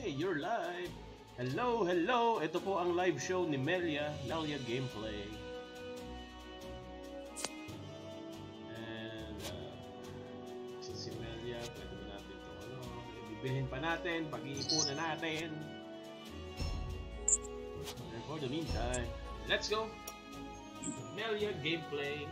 Okay, you're live. Hello, hello. Ito po ang live show ni Melia, Melia Gameplay. And, uh, si Melia, pwede ba natin ito, ano, bibilhin pa natin, pag-iipunan natin. And for the meantime, let's go. Melia Gameplay.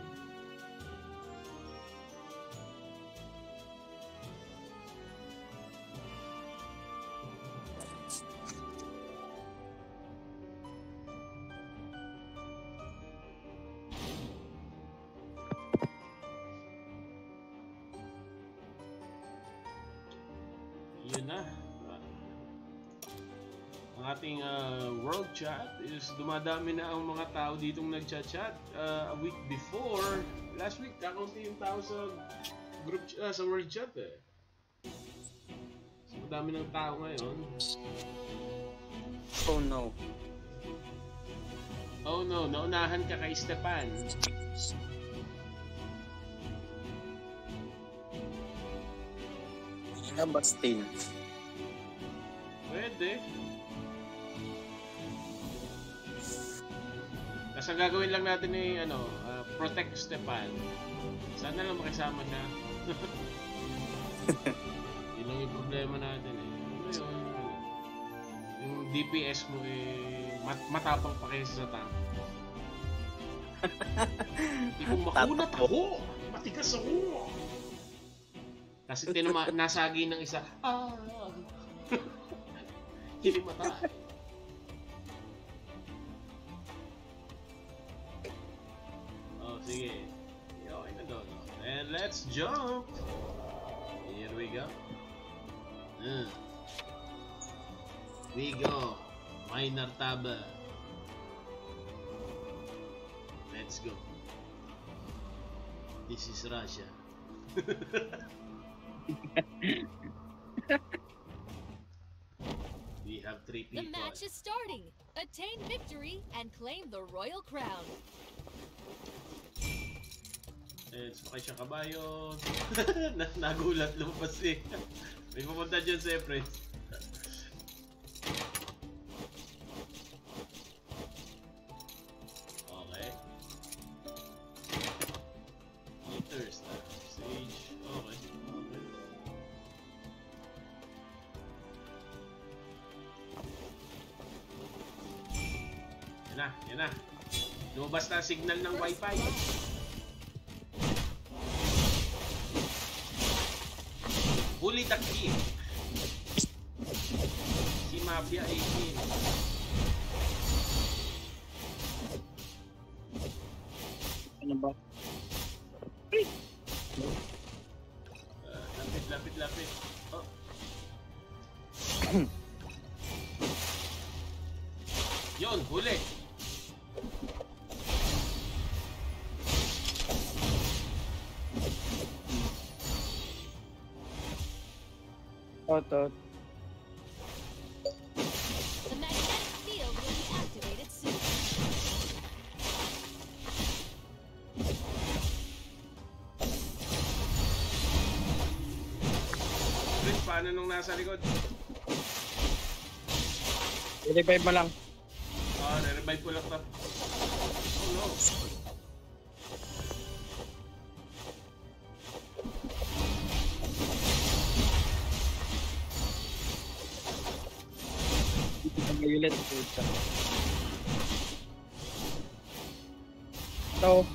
Chat is dumadami na ang mga tao ditong nagchat-chat. Uh, a week before, last week, kakaunti yung tao sa group uh, sa world chat eh. So, madami ng tao ngayon. Oh no. Oh no, naunahan ka kay Stepan. Nabastin. Pwede. Tapos ang gagawin lang natin ay ano, uh, protect Stepan. Sana lang makisama siya. Yun lang yung problema natin eh. Ano yun? Yung DPS mo eh, mat matapang pa kayo sa tank. Hindi ko makunat ako! Matigas ako! Kasi tinama, nasagi ng isa, ah! Hindi matay. And jump! Here we go. Uh. We go. Minor Taba. Let's go. This is Russia. we have three people. The match is starting. Attain victory and claim the royal crown. Eh, sumakay siya kabayo. Na- Nagulat lumabas eh. May pumunta dyan sa. Sage. Okay. Okay. Yan na, yan na. Lumabas na signal ng wifi. daqui. Paano nung nasa likod? I-revive mo lang. Ah, re-revive ko lang to. Oh no. Violet. Puta. So,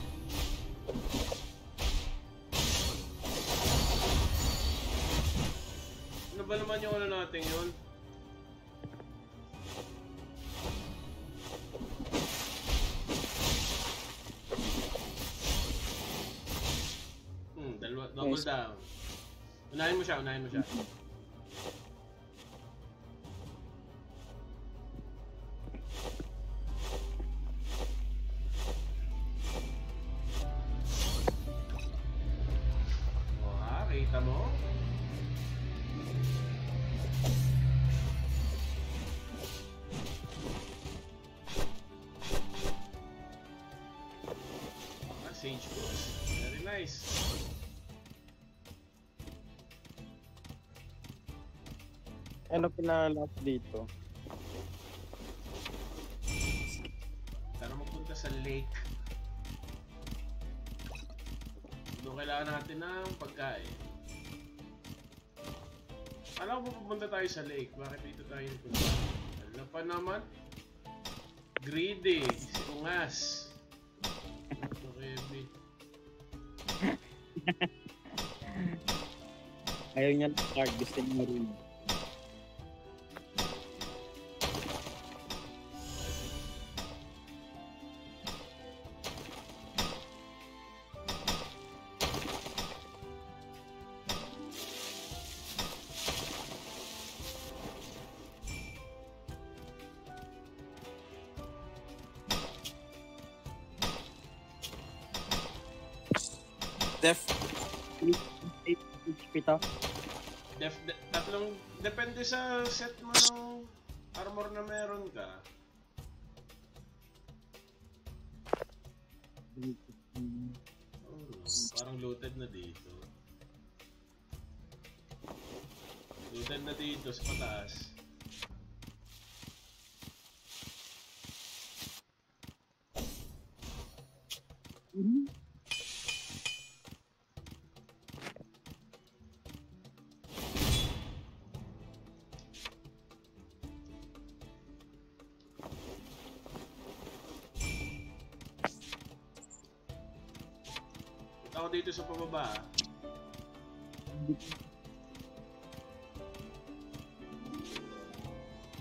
siya, nice. Ano pinalas dito? Sana magpunta sa lake. Doon kailangan natin ng pagkain. Alam ko pupunta tayo sa lake. Bakit dito tayo punta? Alam pa naman. Greedy. Ungas. Ito, Kevin. Ayaw niya ng card. Gusto niya rin. Dito sa pababa.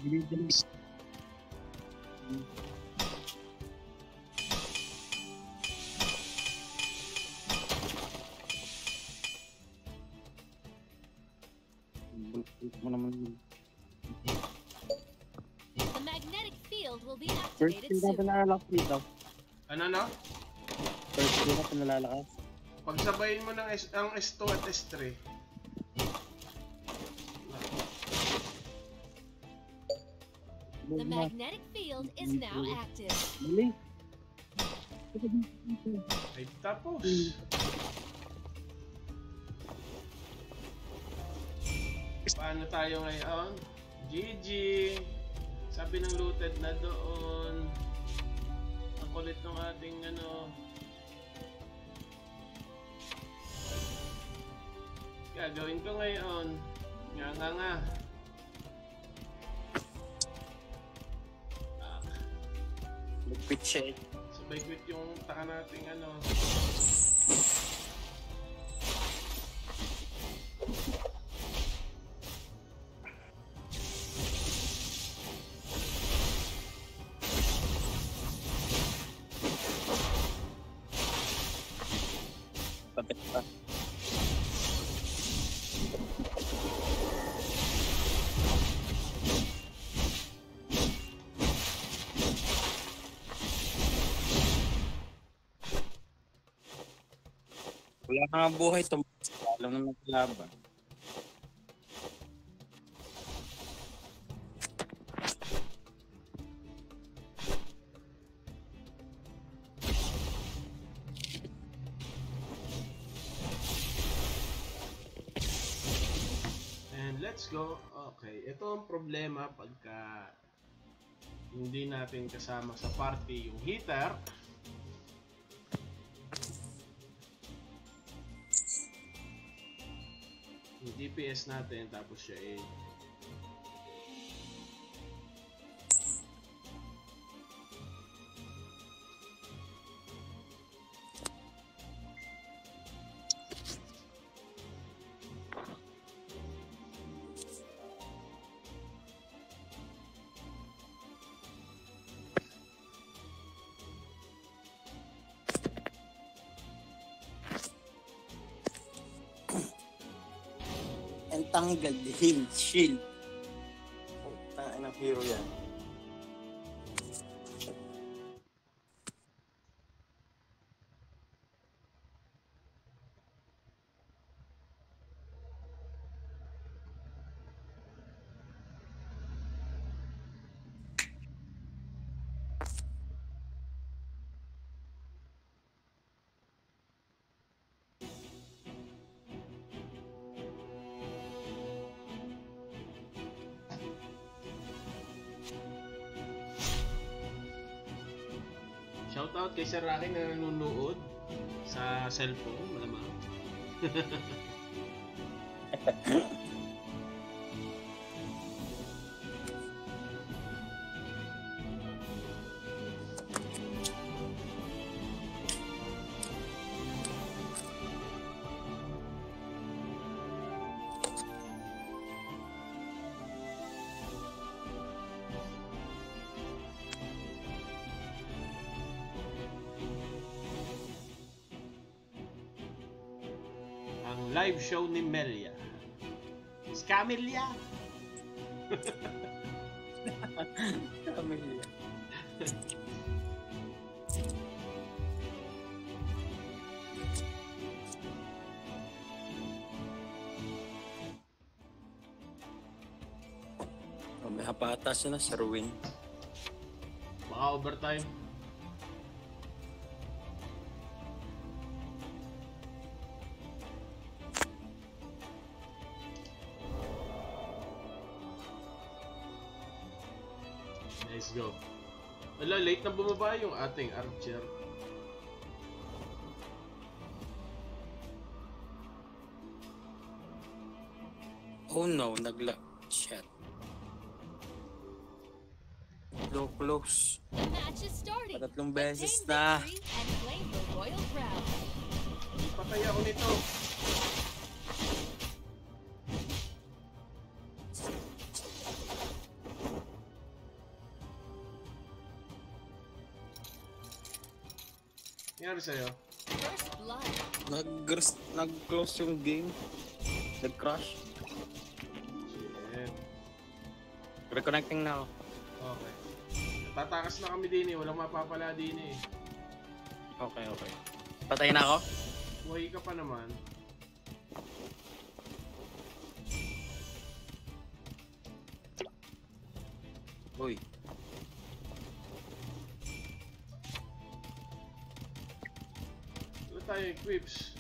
The magnetic field will be First activated skill na soon. pinalalakas dito. Ano no? First skill na pinalalakas. Pagsabayin mo ng S, ang S2 at S3. The magnetic field is now active. Mali. Ay tapos. Paano tayo ngayon? GG! Sabi ng looted na doon. Ang kulit ng ating ano. Gagawin ko ngayon. Nga nga nga. Ah, Liquid shade. sabay quit yung taka nating ano. Wala na nga buhay to. Alam na naglaban. And let's go. Okay, ito ang problema pagka hindi natin kasama sa party yung heater. Yung DPS natin tapos siya eh Entangled Hill Shield. Puta, ng hero yan. Sir Rocky na nanonood sa cellphone, malamang. show ni Melia. Scamelia! Kami. Oh, may hapatas na sa Ruin. Baka overtime. Wala, late na bumaba yung ating archer. Oh no, nagla... Shit. Low close. Patatlong beses na. Patay ako nito. Nangyari sa'yo? Blood. Nag nag-close yung game. Nag-crash. Shit. Reconnecting na ako. Okay. Tatakas na kami din eh. Walang mapapala din eh. Okay, okay. Patay na ako? Buhay ka pa naman. Wala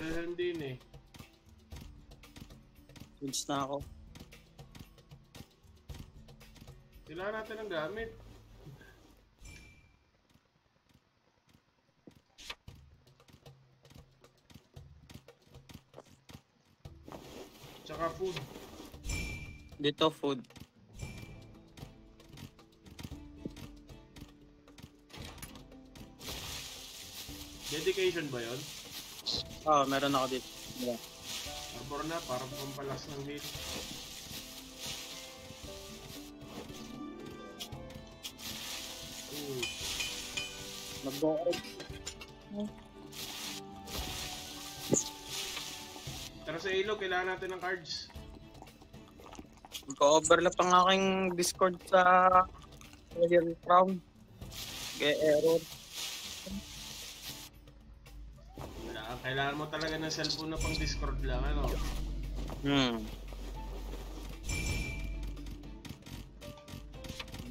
Helm din eh. Sage na ako. Kailangan natin ng gamit. Tsaka food. Dito, food. Dedication ba yon? Ah, meron ako dito. Yeah. Arbor na, para pampalas ng heat. Ooh. Mag-go Tara sa ilo, kailangan natin ng cards. Mag-overlap ang aking Discord sa Royal Crown. Kaya error. Kailangan mo talaga ng cellphone na pang Discord lang, ano? Hmm.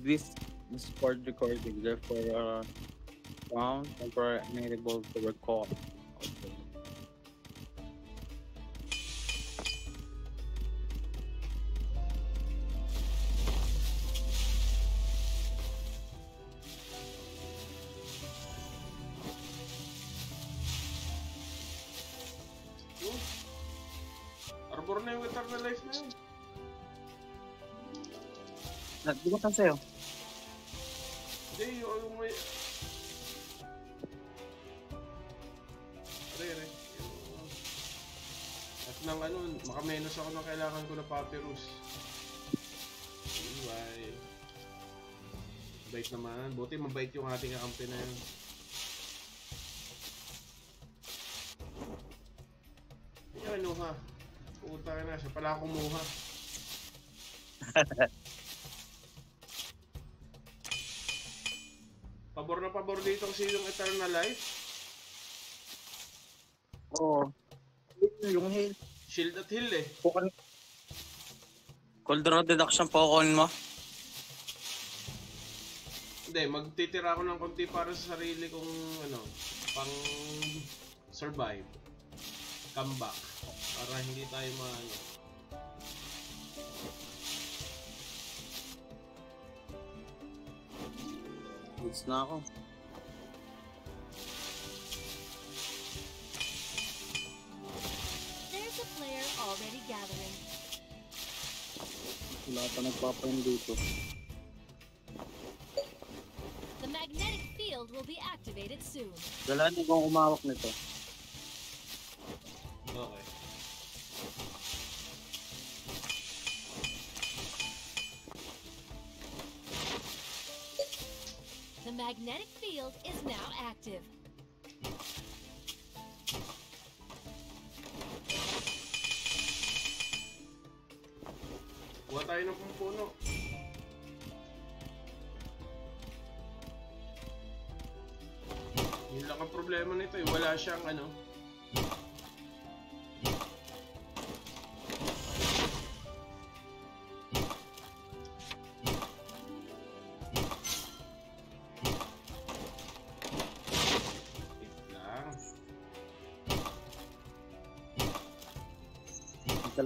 This Discord recording, therefore, uh, found temporarily unable to record. Okay. Pumunta sa'yo. Hindi, yung ano may... Ano yun eh? At nang ano, makamenos ako ng kailangan ko na papyrus. Anyway. Bait naman. Buti mabait yung ating kakampi na yun. Yan, ano ha? Puta ka na. Siya pala kumuha. pabor na pabor dito kasi yung Eternal Life. Oo. Yung heal. Shield at heal eh. Kukan. Cold draw deduction po kunin mo. Hindi, magtitira ako ng konti para sa sarili kong ano, pang survive. Come back. Para hindi tayo maano. Goods na ako. There's a player already gathering. Wala pa nagpapain dito. The magnetic field will be activated soon. Dalaan mo kung umawak nito. Okay. Magnetic field is now active. Kuha tayo ng pumpuno. Yun lang ang problema nito eh. Wala siyang ano.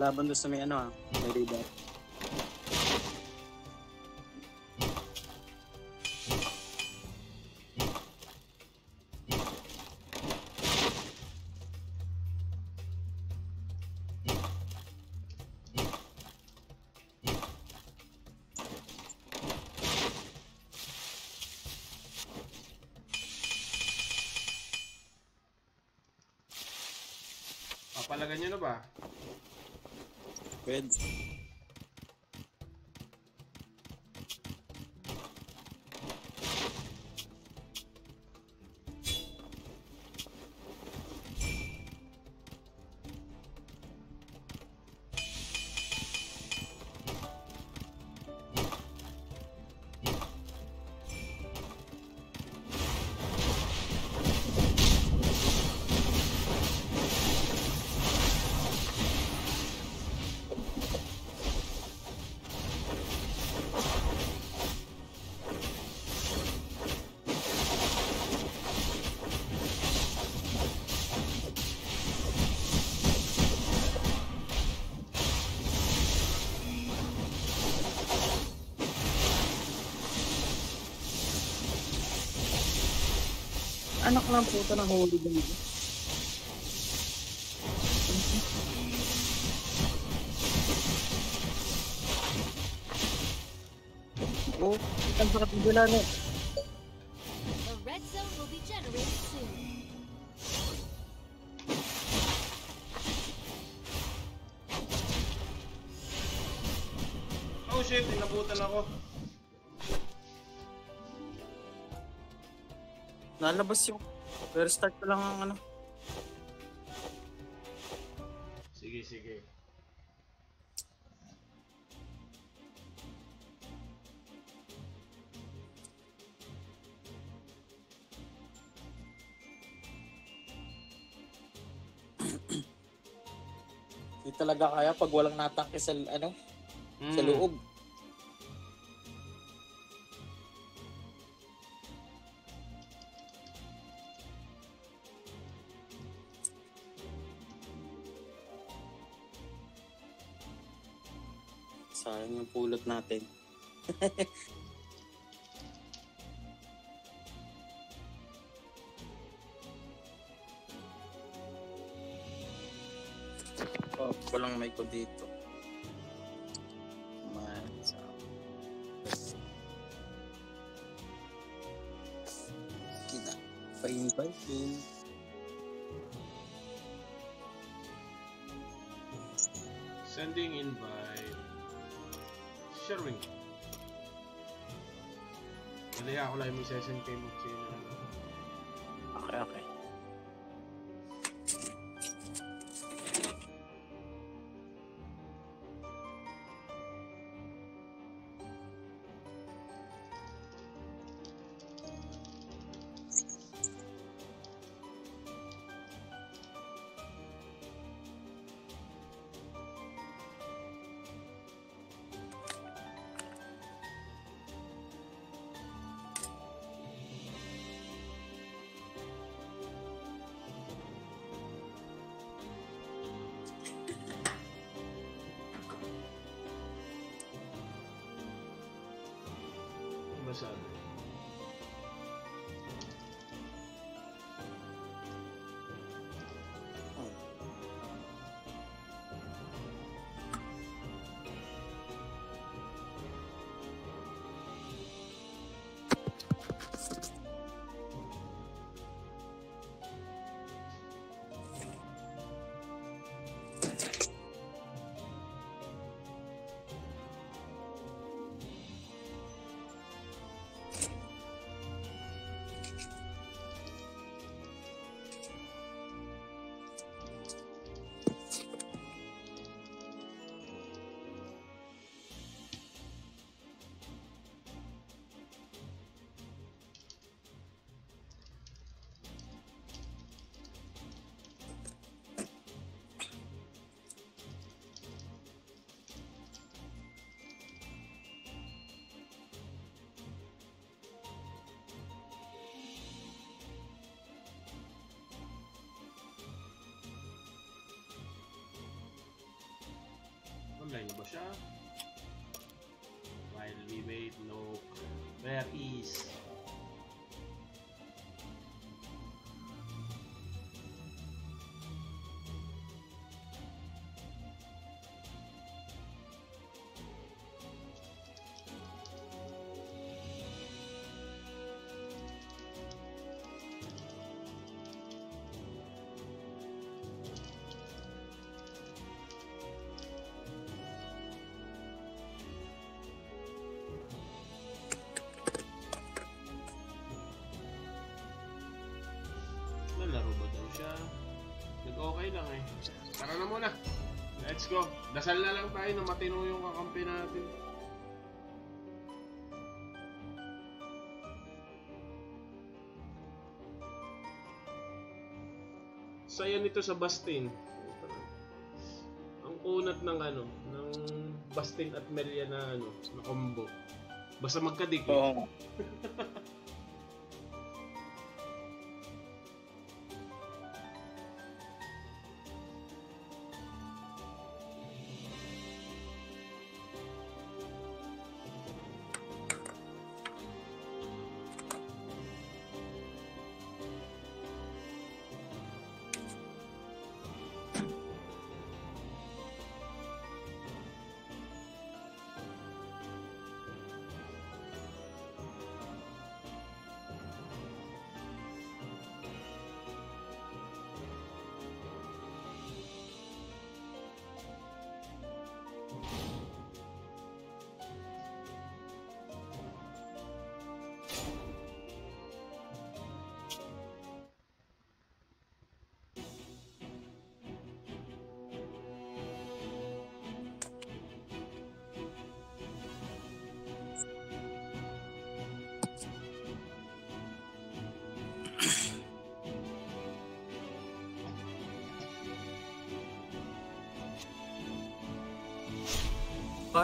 Kalaban doon sa may ano ah. May radar. Pwede. Anak lang puta ng holy baby. Oh, ang sarap ng gula Lalabas yung first start ko lang ang ano. Sige, sige. Hindi talaga kaya pag walang natangke sa ano, sa Mm. loob. Pulot natin. oh, walang mic ko dito. Kita. Pa-invite din. Sending invite. Sharing. Dali ako lang yung session kay Muchi na ano. Online ba siya? While we wait, no. Where is? Siya? Nag-okay lang eh. Tara na muna. Let's go. Dasal na lang tayo na matino yung kakampi natin. Saya nito sa Bastin. Ang kunat ng ano, ng Bastin at Melia na ano, na combo. Basta magkadikit. Oo.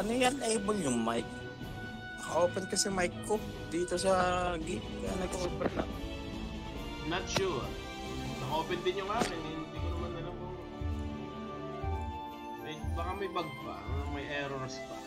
Paano yan able yung mic? Naka-open kasi mic ko dito sa gate. Kaya nag-open na. Not sure. Naka-open din yung akin. eh. Hindi ko naman alam kung... May, baka may bug pa. May errors pa.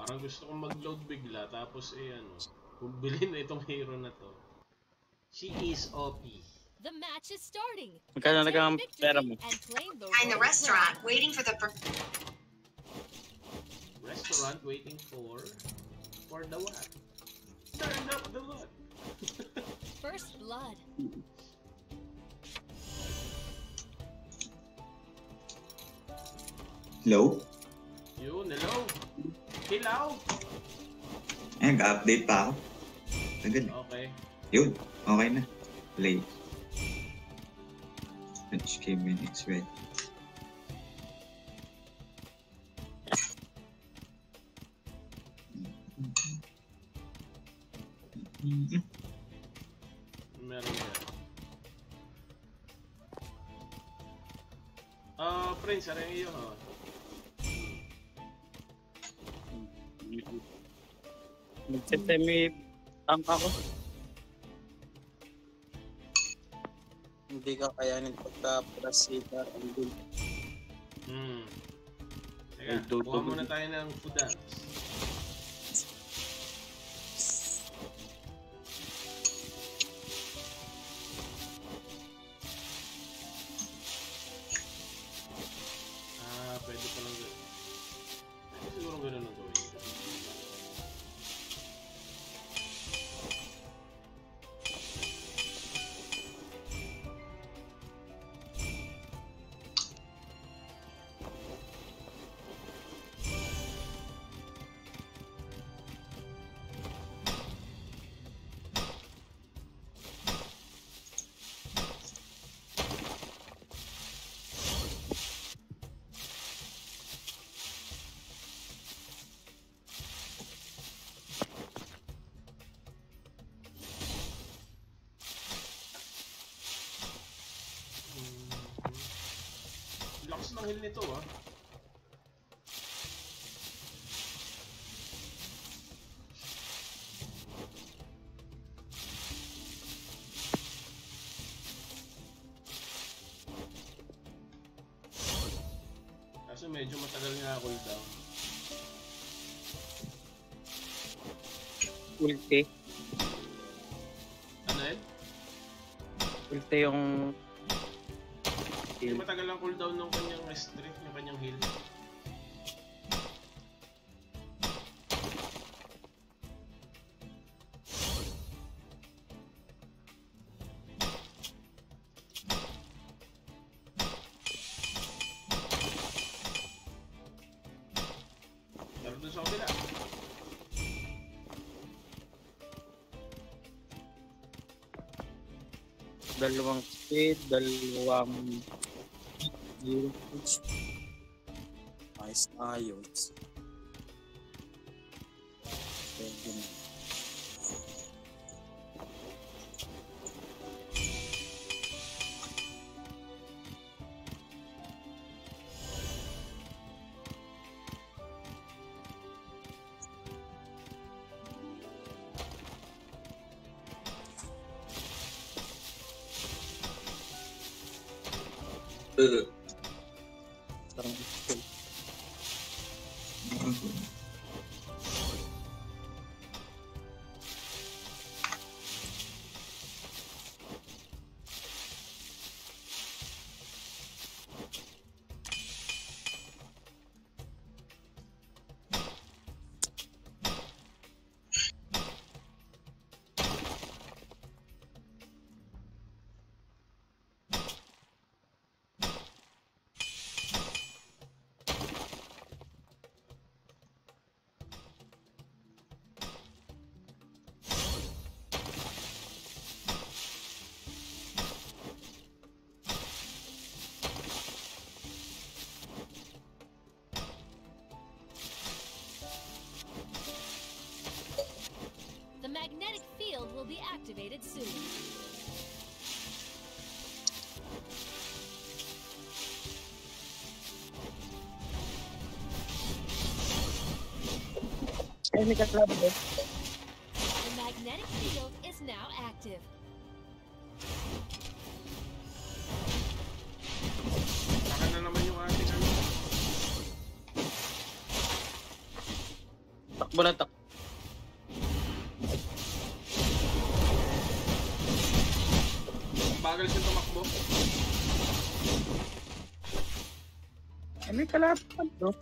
Parang gusto kong mag-load bigla tapos eh ano, kung bilhin na itong hero na to. She is OP. The match is starting. Magkano nagang victory pera mo? claim the in the royal restaurant waiting for the Restaurant waiting for... For the what? Turn up the what? First blood. Hello? Yun, hello! Hilaw! Ay, nag-update pa ako. Agad. Okay. Yun, okay na. Play. Game minutes ready. Meron yan. Ah, Prince, ano yung iyo, ha? Nag-semi tank ako. Hindi ka kayanin pagka-prasita ang gold. Hmm. Teka, Ay, kuha muna tayo ng fudans. Ah, Heal nito ah. Kaso medyo matagal nga cooldown. Ulti. Ano yun? Ulti yung... Hindi matagal ang cooldown ng kanyang streak, yung kanyang heal. Dalawang speed, dalawang... Nice ayos. Pwede Parang The May kaklabo ko. The magnetic field is now active. Saka na naman yung ating ano. Takbo na takbo. Bagal siya tumakbo. Eh, may kalaban, no?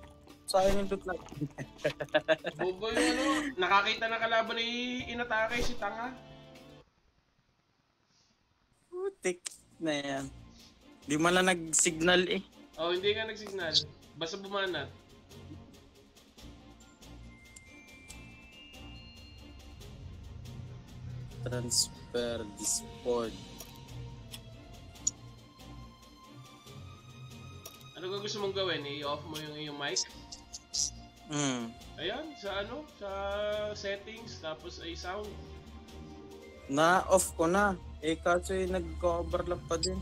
Sayang yung dot lang. Bobo yung ano, nakakita na kalaban ni inatake si Tanga. Putik na yan. Di man lang nag-signal eh. Oh, hindi nga nagsignal. Basta bumanat. Transfer Discord. Ano ka gusto mong gawin? I-off mo yung iyong mic? Hmm. Ayan, sa ano? Sa settings, tapos ay sound. Na-off ko na. Eh, kaso eh, nag-overlap pa din.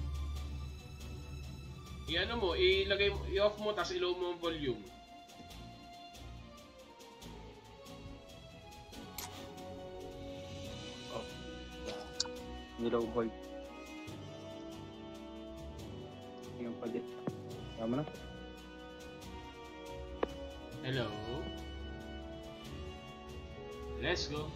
I-ano mo, ilagay mo, i-off mo, tapos ilow mo ang volume. Hello, boy. Yung palit. Tama na? Hello? Let's go.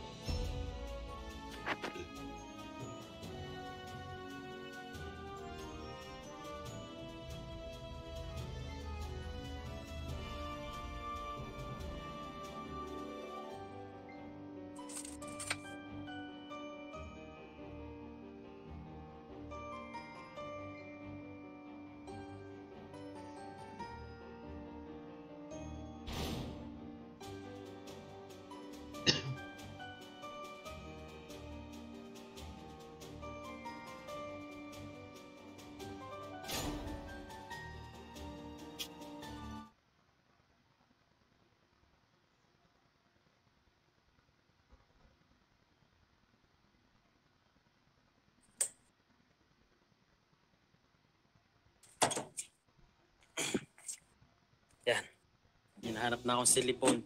Hinahanap na akong silipon.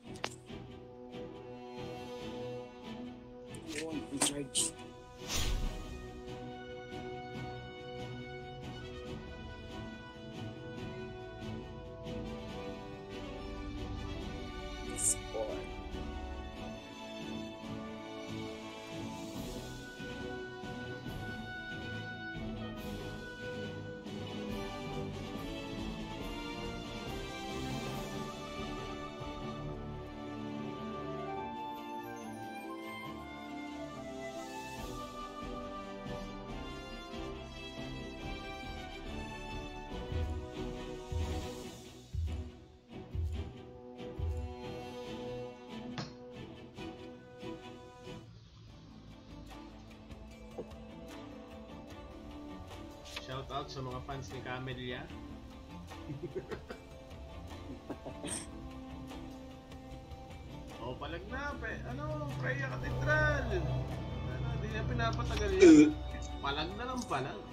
Yun, charge. Shout out sa mga fans ni Camelia. oh, palag na, pe. Ano, Freya Cathedral. Ano, di na pinapatagal yan. Palag na lang palag.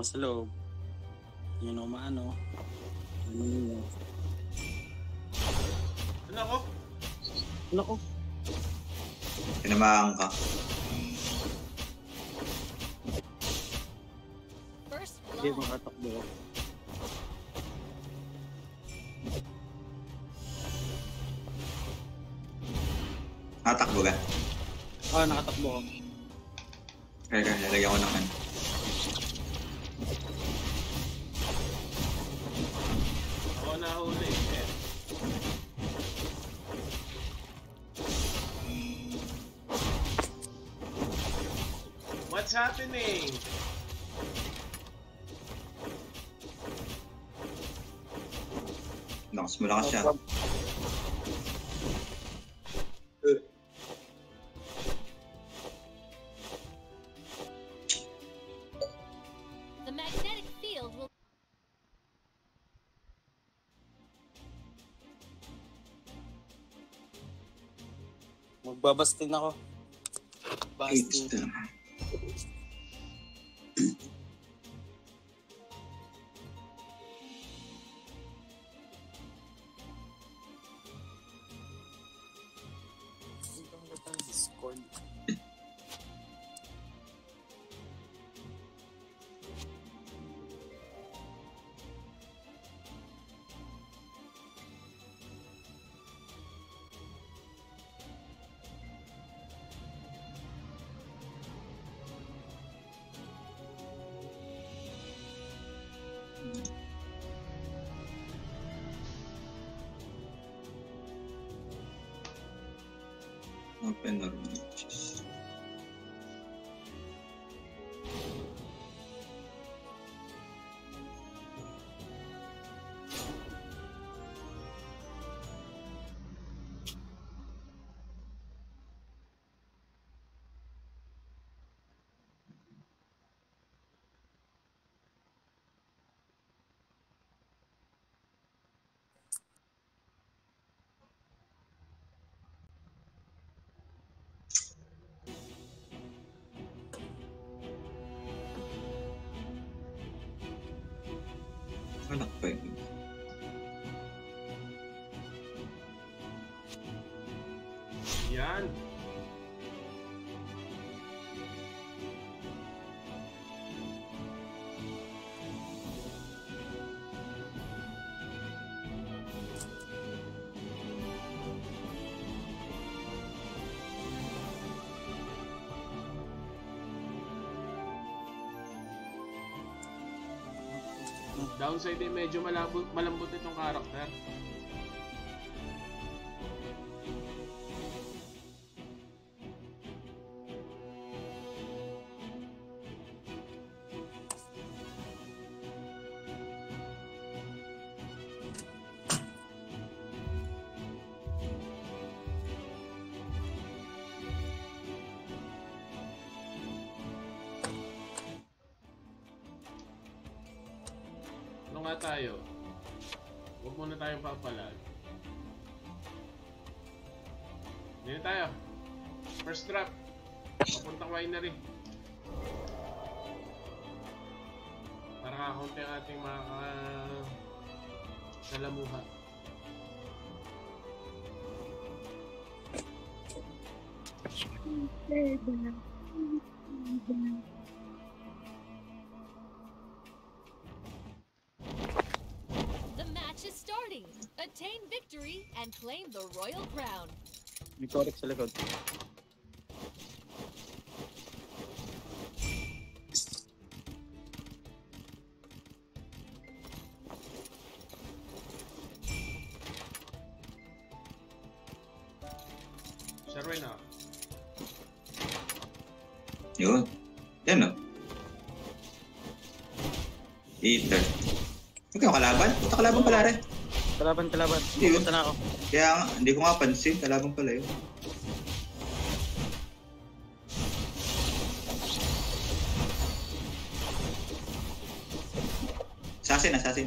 Ito sa loob. Yun o maano. Ano yun? Ano ko? Ano ko? Tinamaan ka. Hindi makatakbo. Natakbo ka. Ah, nakatakbo ako. Magbabastin ako. Eight Anak pa yun. Yan. Downside eh, medyo malambot, malambot itong karakter. Ating mga ka- salamuha. The match is starting. Attain victory and claim the royal crown. May correct sa likod. Yun. Pupunta na ako. Kaya nga, hindi ko nga pansin. Kalaban pala yun. Assassin, assassin.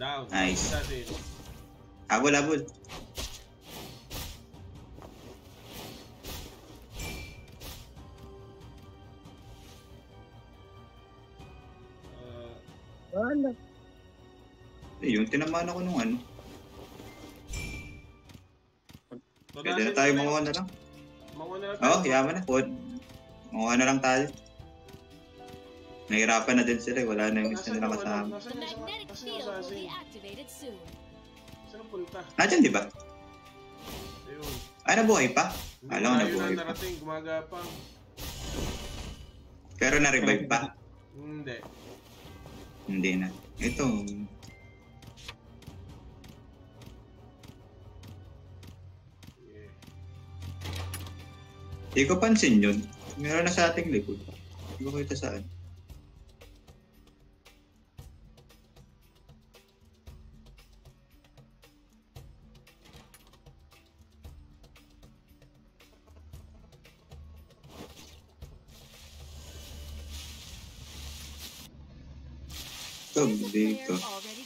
Down. Nice. Assassin. Habol, habol. Tinamaan ako nung ano. Pwede na tayo manguha yun. na lang. Manguha na lang Oo, tayo. yaman na. Manguha na lang tayo. Nahirapan na din sila. eh. Wala na yung isa nila ano? kasama. Soon. Saan ang punta? Nandyan, di ba? Ayun. Ay, nabuhay pa. Alam ko tayo nabuhay na pa. narating. Gumagapang. Pero na-revive pa. Hindi. Hindi na. Ito. Hindi ko pansin yun. Meron na sa ating likod. Hindi ko kita saan. Ito, dito.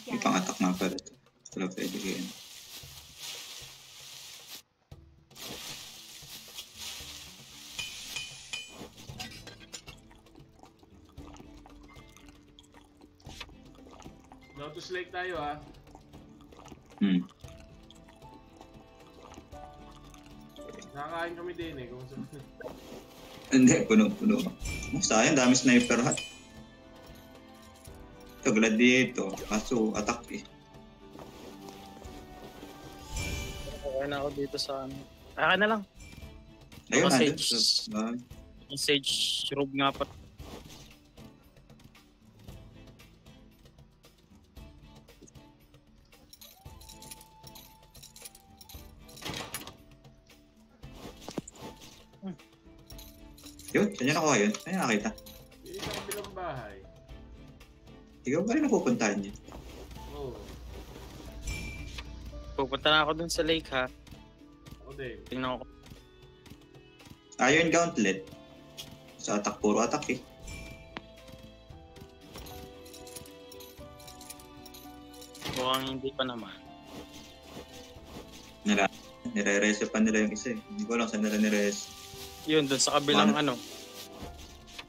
May pang-attack nga pala ito. Wala pwede kayo. Tayo ah. Hmm. Nakakain kami din eh. Kung saan. Hindi, puno-puno. Oh, sayang, dami sniper hat. Ito, gladiator. Kaso, attack eh. Okay na ako dito sa ano. Akin na lang. Ayun. Sage. Sage Robe nga pa. Nakuha yun? Ay, nakakita. Yung sa kabilang bahay. Ikaw ba rin napupuntahan niya? Oo. Pupunta na ako dun sa lake ha. Ako din. Tingnan ko. Iron Gauntlet. Sa attack, puro attack eh. Mukhang hindi pa naman. Nila, nire-reset pa nila yung isa eh. Hindi ko alam saan nila nire-reset. Yun, dun sa kabilang Mana- ano.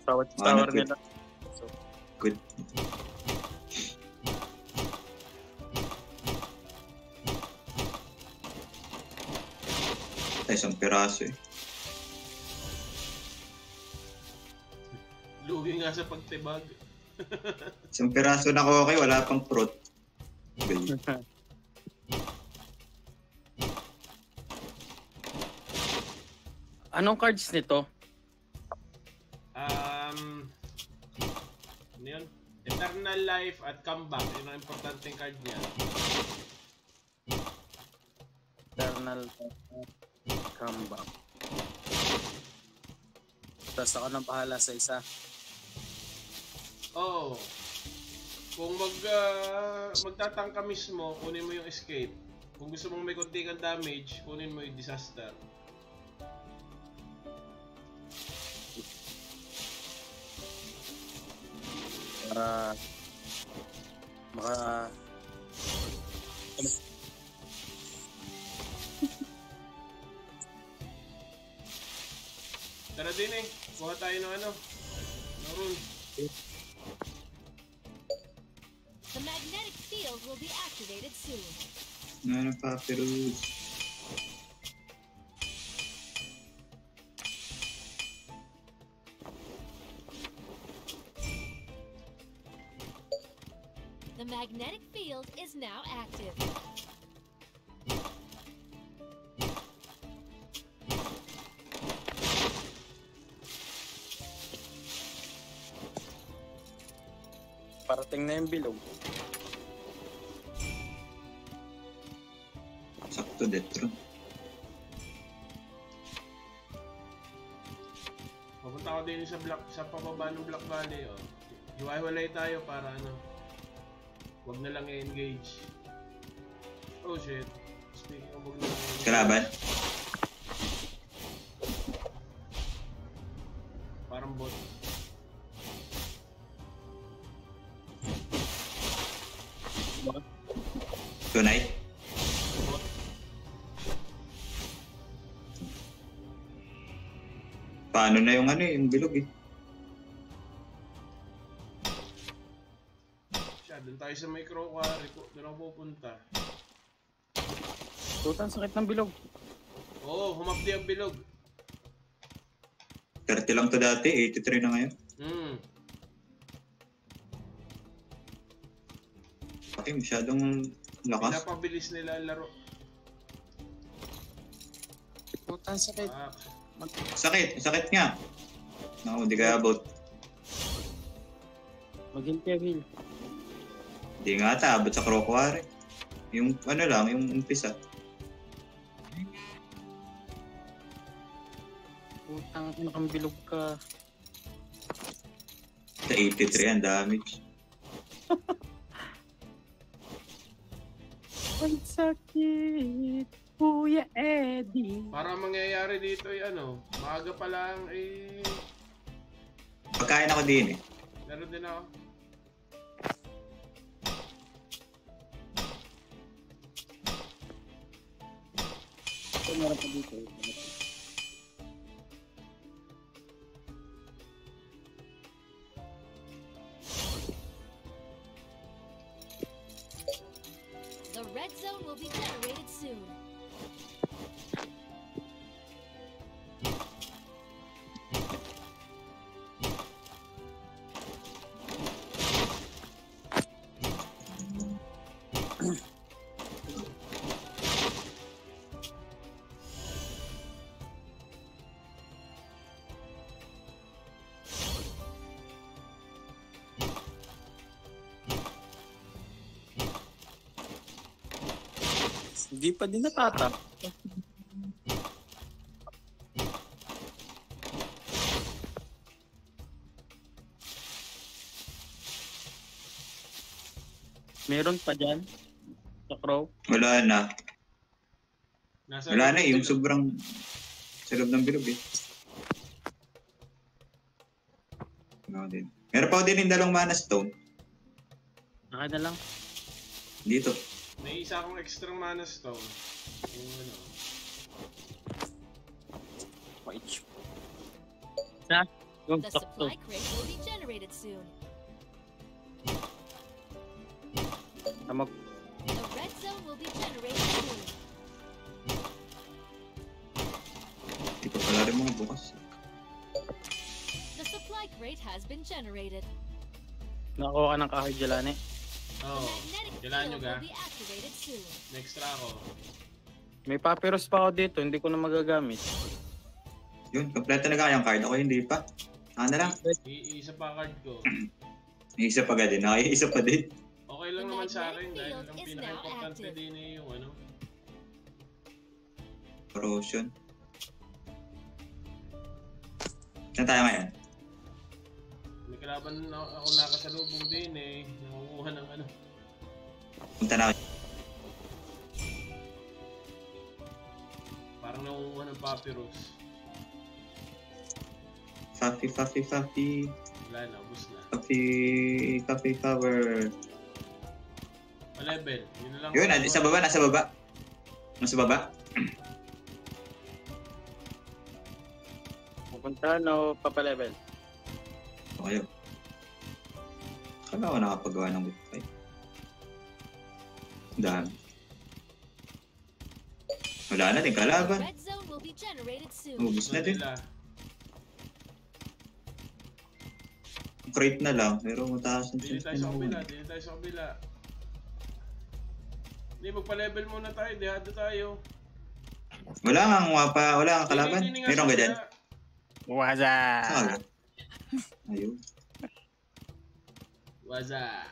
Mana tower quit. nila. Good. Ay, isang piraso eh. Lugi nga sa pagtibag. Isang piraso na ko okay, wala pang fruit. Good. Anong cards nito? Eternal Life at Comeback. Yun ang importanteng card niya. Eternal Comeback. Tapos ako nang bahala sa isa. Oo. Kung mag, ah, magtatangka mismo, kunin mo yung escape. Kung gusto mong may konti kang damage, kunin mo yung disaster. Para maka Tara din eh. Kuha tayo ng ano. Ng rune. The magnetic field will be activated soon. Ano is now active. parating na yung bilog. Sakto, Detron. Papunta ako din sa block, sa pababa ng Black Valley. Oh. Hiwa-hiwalay tayo para ano. Huwag na lang i-engage. Oh shit. Speaking of huwag na lang i-engage. Kalaban? Parang bot. Tonight? Paano na yung ano eh, yung bilog eh. Tayo sa micro quarry. ko- Doon ako pupunta. Tutang sakit ng bilog. Oo, humapdi ang bilog. 30 lang to dati, 83 na ngayon. Hmm. Okay, masyadong lakas. Pinapabilis nila ang laro. Tutang sakit. Ah, Sakit, sakit nga. Naku, hindi kaya about. Mag-heal ka, heal. Hindi nga ata, abot sa Croquare. Yung ano lang, yung umpisa. Putang ina kang bilog ka. Sa 83 ang damage. Ang sakit, Kuya Eddie. para mangyayari dito ay ano, maaga pa lang eh, Pagkain ako din eh. meron din ako. Ito meron pa Hindi pa din natata. Meron pa dyan. Sa crow. Wala na. Nasa Wala na eh, yung sobrang sa loob ng bilog eh. Wala din. Meron pa ako din yung dalawang mana stone. Akin na lang. Dito. May isa akong extra mana stone. Yung ano. Wait. Yung The supply crate will be generated soon. Tamag. The red zone will be generated soon. Hindi pa pala rin mga bukas. The supply crate has been generated. Nakuha ka ng kahoy Jelane. The Oo. magnetic Kailangan nyo ga? May extra ako. May papyrus pa ako dito. Hindi ko na magagamit. Yun, kompleto na kaya yung card. Ako hindi pa. Ano na lang. I- isa pa card ko. May isa pa ka din. Nakaiisa pa din. Okay lang naman sa akin dahil field ang is pinaka-importante din eh yung ano. Corrosion. Saan tayo ngayon? Kalaban na ako nakasalubong din eh. Nakukuha ng ano. Punta na ako. Parang nakukuha ng papyrus. Faffy, faffy, faffy. Wala na, ubus na. Faffy, faffy cover. Pa-level. Yun na lang. Yun, nandun sa baba, nasa baba. Nasa baba. Pupunta no papalevel. Okay. Kala ko nakapagawa ng wifi. Dami. Wala na din kalaban. Ubus na din. Crate na lang, pero mataas ang chance na mahuli. Dili tayo sa kabila. Hindi, magpa-level muna tayo. Dihado tayo. Wala nga wapa, wala nga kalaban. Meron ka dyan? Saan? Ayun. What's up?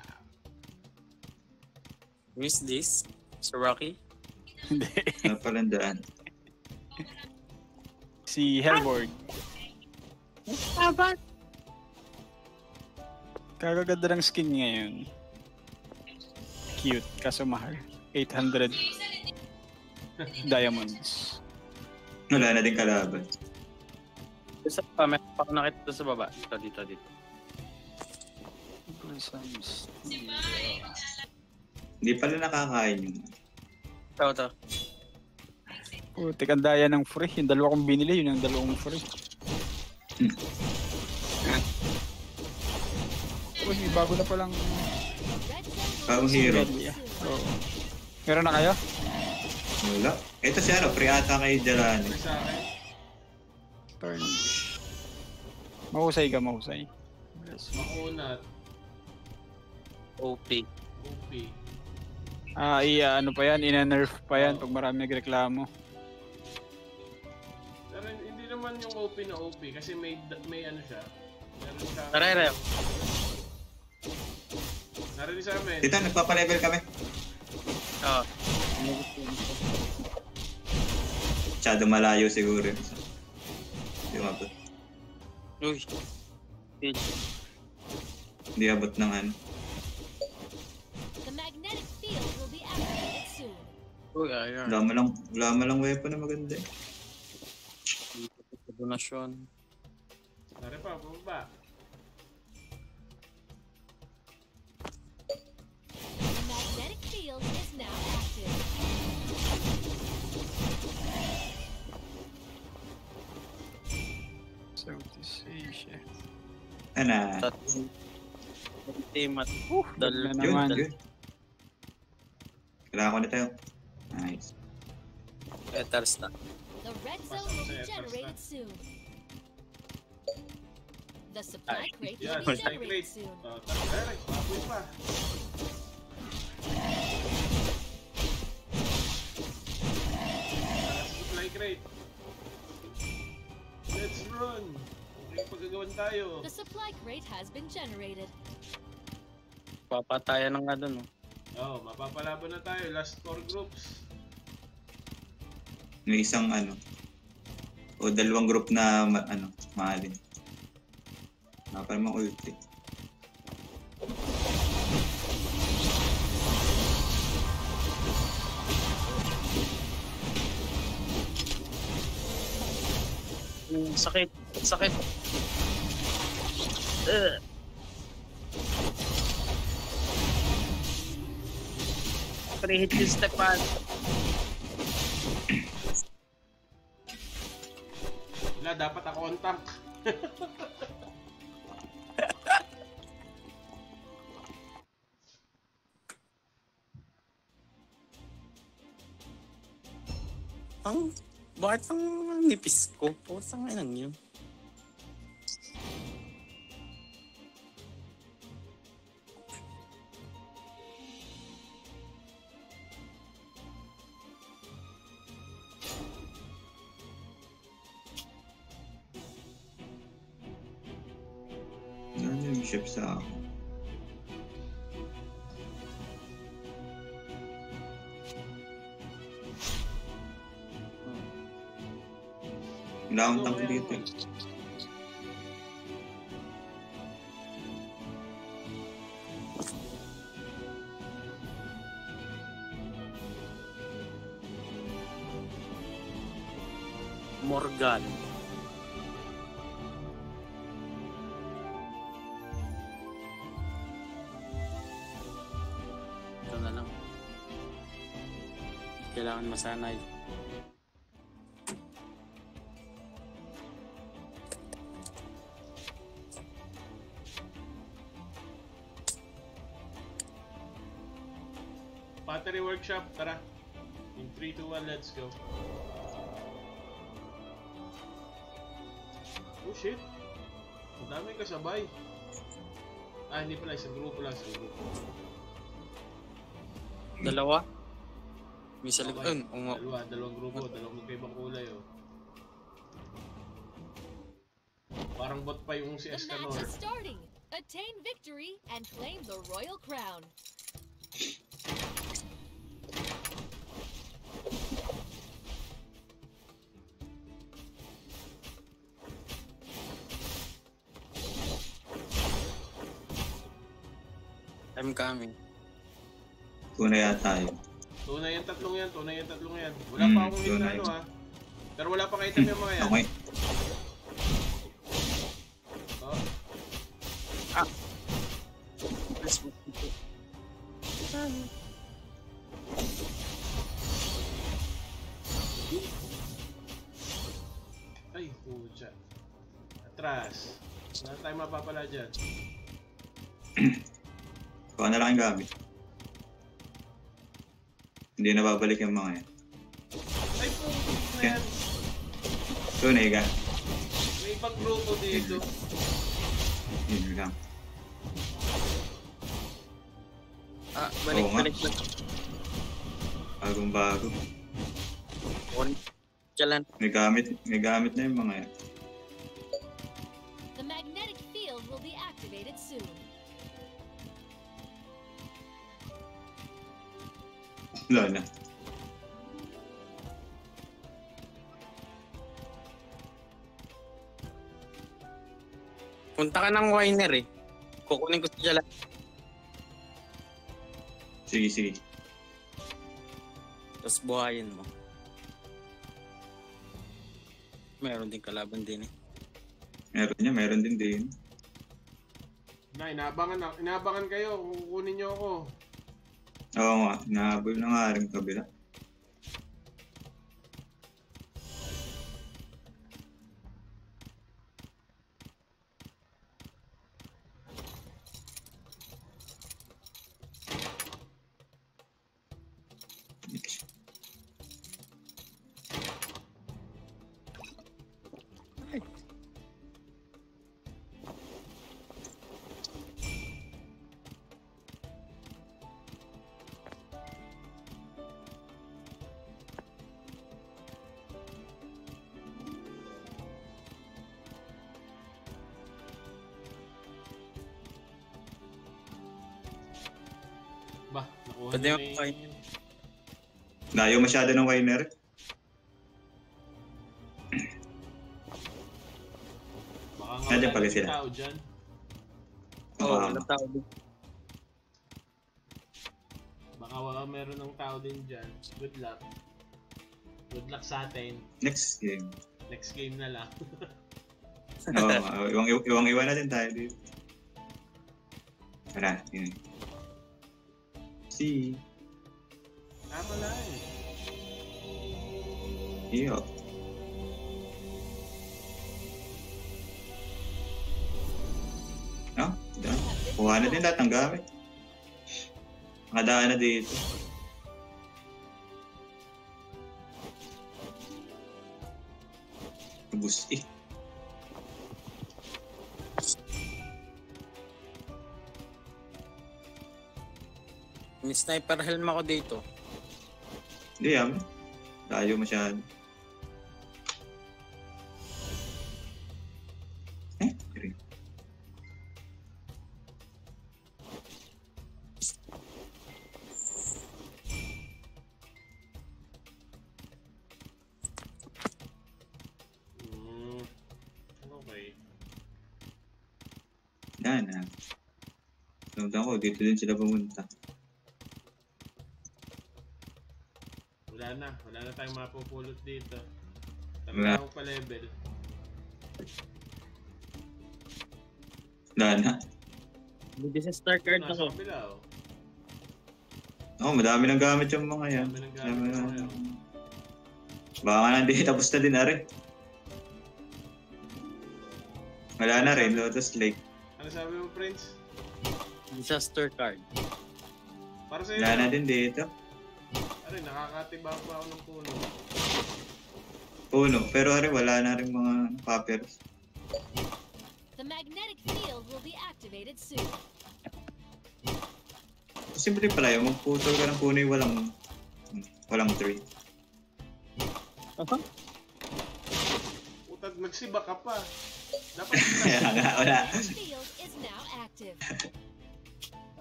Who is this? Sir Rocky? Hindi. Napalandaan. si Hellborg. Kagaganda ng skin ngayon. Cute, kaso mahal. 800 diamonds. Wala na din kalaban. Meron pa ako nakita sa baba. Dito, dito, dito. Hindi pala nakakain yun. Ito, ito. Putik ang daya ng free. Yung dalawa kong binili, yun ang dalawang free. Uy, may bago na palang... Bagong hero. Oo. Meron na kayo? Wala. Ito si ano, pre ata kay Jalani. Sa akin? Turn. Mahusay ka, mahusay. Makunat. OP. OP. Ah, iya, ano pa yan, ina-nerf pa yan pag marami nagreklamo. Pero hindi naman yung OP na OP kasi may may ano siya. Meron siya. Tara, Reo. Narinig sa amin. Dito, nagpapalevel kami. Oo. Masyado malayo siguro. Hindi umabot. Uy. Hindi abot ng ano. Uy, ayun. Wala mo lang, wala mo lang weapon na maganda eh. Sa donasyon. Tara pa, bumaba. Magnetic field is now active. Southeast Asia. Ano? Tatlong team at Uh, Dal- na naman. Kailangan ko na tayo. Nice. Petals na. The red zone will be generated soon. The supply crate will be generated soon. Uh, supply crate. Let's run. Pagkagawan tayo. The supply crate has been generated. Papatayan ng ano, no? Oh, mapapalaban na tayo. Last four groups. May isang ano. O dalawang group na ma- ano, mahalin. Wala pa namang ulti. Mm, sakit. Sakit. Ugh. Pre-hit yung step pad. Wala, dapat ako on tank. Ang, bakit ang nipis ko? Pusang inang yun. Kailangan masanay. Pottery workshop, tara. In 3, 2, 1, let's go. Oh shit. Ang dami kasabay. Ah, hindi pala. Isang grupo lang. Isang grupo. Dalawa? May sa likod. Okay. Um, um, Dalawa, dalawang grupo. Dalawang magkaibang kulay, oh. Parang bot pa yung si The match Escanor. is starting. Attain victory and claim the royal crown. I'm coming. Kuna yata yun. Tunay yung tatlong yan. Tunay yung tatlong yan. Wala Hmm, pa akong hit na ano, ha. Pero wala pa kayo yung mga yan. Okay. Oh, Let's move. ay, pucha. Atras. Wala tayong mapapala dyan. Kuha na lang yung gamit. Hindi na babalik yung mga yan. Ay, yan. Tunay ka. May ibang grupo dito. Yun lang. Ah, balik, Oo balik, balik. Bagong bago. On. Jalan. May gamit, may gamit na yung mga yan. Wala na. Punta ka ng Winer eh. Kukunin ko sa jalan. Sige, sige. Tapos buhayin mo. Meron din kalaban din eh. Meron niya, meron din din. Na, inaabangan, na, inaabangan kayo kung kukunin nyo ako. Oo nga, nahabol na nga rin kabila. Pwede kain. yung... Layo masyado ng Winer. Baka nga Nandiyan pala sila. tao dyan. Oo, Baka- walang tao din. Baka wala meron ng tao din dyan. Good luck. Good luck sa atin. Next game. Next game na lang. Oo, oh, iwang, iwang iwan natin tayo dito. Tara, yun. See. Lang eh. Iyo. No? Daan. Kuha na din lahat ng gamit. Nakadaan na dito. Ubus eh. May sniper helm ako dito. Hindi yan. Layo masyado. Eh, sorry. Hmm. Okay. Yan na. Tanda ko, dito din sila pumunta. Wala na. Na tayong mapupulot dito. Wala. Tama ako pa level. Wala na. Hindi sa star card Nasa ako. kabila oh. Oo, oh, madami ng gamit yung mga yan. Dami ng gamit na. ko ngayon. Baka nga hindi, tapos na din na rin. Wala na rin, Lotus Lake. Ano sabi mo, Prince? Disaster card. Para sa'yo. Wala na din dito. Aray, nakakatiba pa ako ng puno. Puno. Pero ari, wala na rin mga papers. The magnetic field will be activated soon. Simple pala yun, magputol ka ng puno yung walang, walang tree. Utag, nagsiba ka pa. Dapat Kaya nga, wala. The field is now active.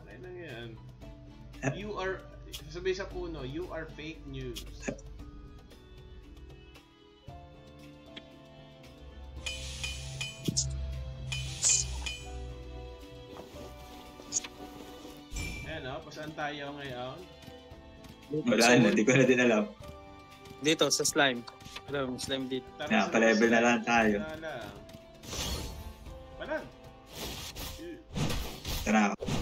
Alay lang yan. You are, sabi sa puno, you are fake news. Ayan o, pasaan tayo ngayon? Wala na, hindi ko na din alam. Dito, sa slime. May slime dito. Tara Kaya, sa pa-level na lang tayo. Lang. Palag! Tara.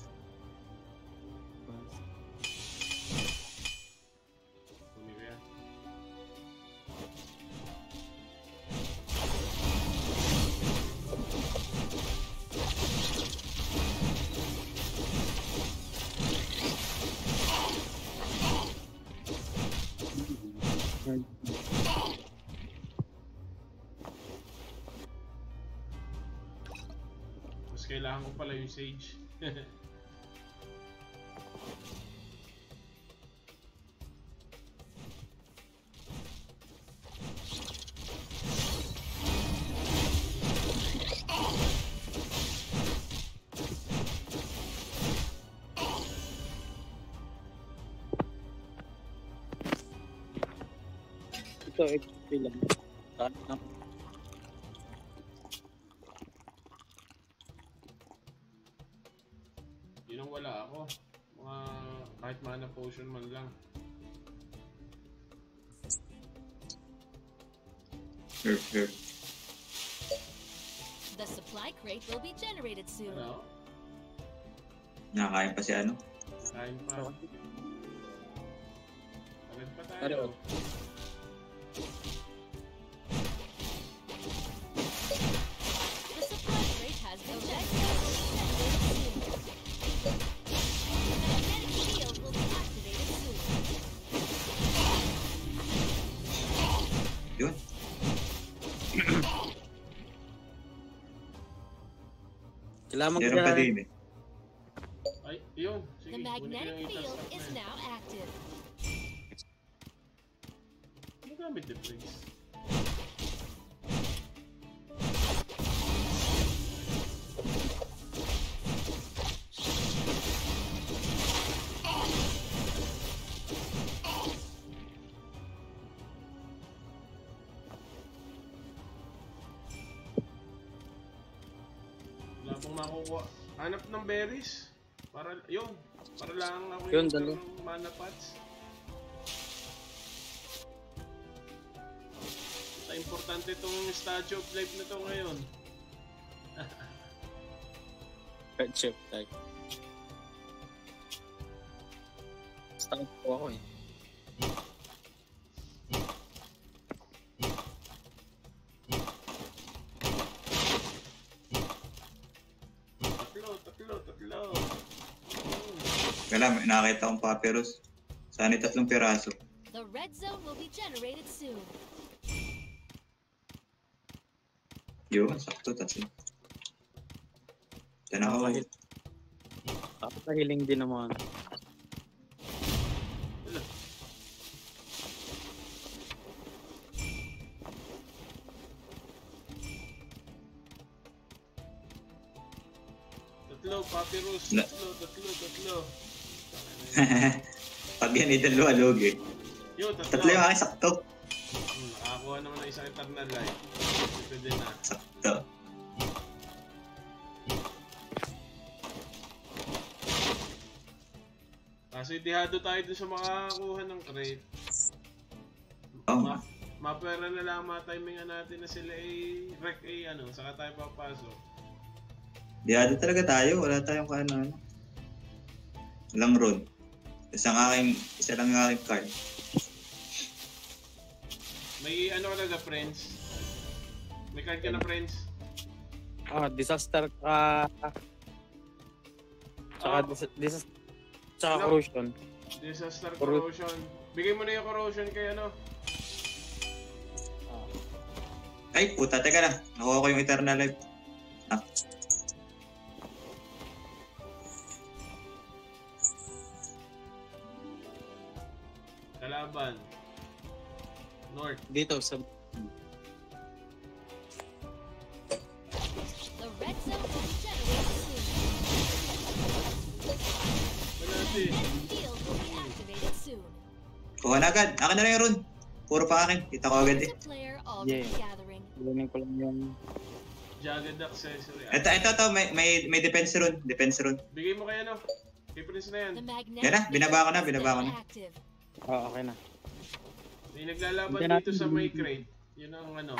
kailangan ko pala yung sage. Ito, HP lang. Saan The supply crate will be generated soon. Ano? Nakakain pa si ano. Kain pa. Agad pa tayo. Ano? Kailangan Meron pa din eh. Ay, yun. Sige, The magnetic field is now active. Ano gamit ni Prince? Berries. Para, yun. Para lang ako Yun, yung dali. ng mana pots. Basta importante itong Statue of Life na to ngayon. Red chip type. Start po ako eh. Wala, may nakakita akong papyrus. Sana yung tatlong piraso. The red zone will be generated soon. Yun, sakto, tatlo. Yan ako. Nakakahil- Nakakahiling din naman. Tatlo, papyrus. Tatlo, tatlo, tatlo. Pag yan ay dalawa. Yun, tatlo. Tatlo yung akin, sakto. Hmm, nakakuha naman ng isang eternal life. Ito din na. Sakto. Kaso idihado tayo dun sa makakakuha ng crate. Oo Ma mapera na lang matimingan natin na sila ay rec A ano, saka tayo papasok. Diado talaga tayo. Wala tayong ano. ano. Walang road. Isang aking, isa lang aking card. May ano ka na friends? May card ka na friends? Ah, disaster ka. Tsaka Ah, dis- dis- tsaka Ano? corrosion. disaster Corro- corrosion. Bigay mo na yung corrosion kay ano. Ay, puta, teka na. Nakuha ko yung eternal life. Ah, North. Dito sa The red zone will be generated soon. Magnetic field will be activated soon. kuha na agad. Akin na lang yung rune. Puro pa akin. Kita ko agad eh. Yeah. Kunin ko lang yung Jagged accessory. Ito, ito, ito. May, may, may defense rune. Defense rune. Bigay mo kay ano. Kay Prince na yan. Yan na, binaba ko na, binaba ko na. Ah, okay na. May naglalaban dito natin sa may crate. Yun ang ano.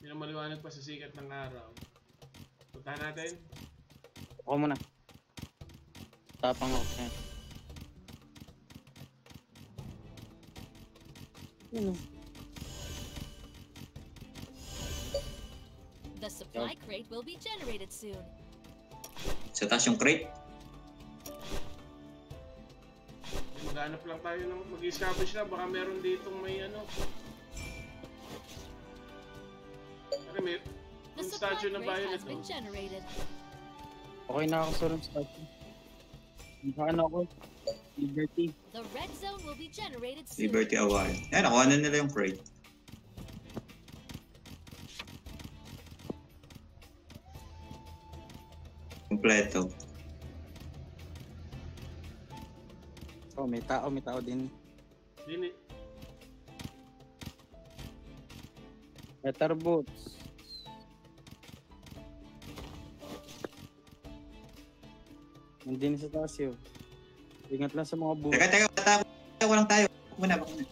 Yun ang maliwanag pa sa sikat ng araw. Puntahan natin. Ako muna. Tapang ako. Eh. Yun oh. The supply crate will be generated soon. Sa taas yung crate. Maghanap lang tayo ng mag-establish na. Baka meron ditong may ano. Ano may... The Kung statue na rate violet, oh. Okay na ako sa room statue. Ano ako? Liberty. The red zone will be generated soon. Liberty Award. Ayan, nakuha na nila yung crate. Kompleto. Oh, may tao, may tao din. Dini. Better boots. Nandun sa taas yun. Ingat lang sa mga boots. Teka, teka, bata ko lang tayo. Muna, baka muna.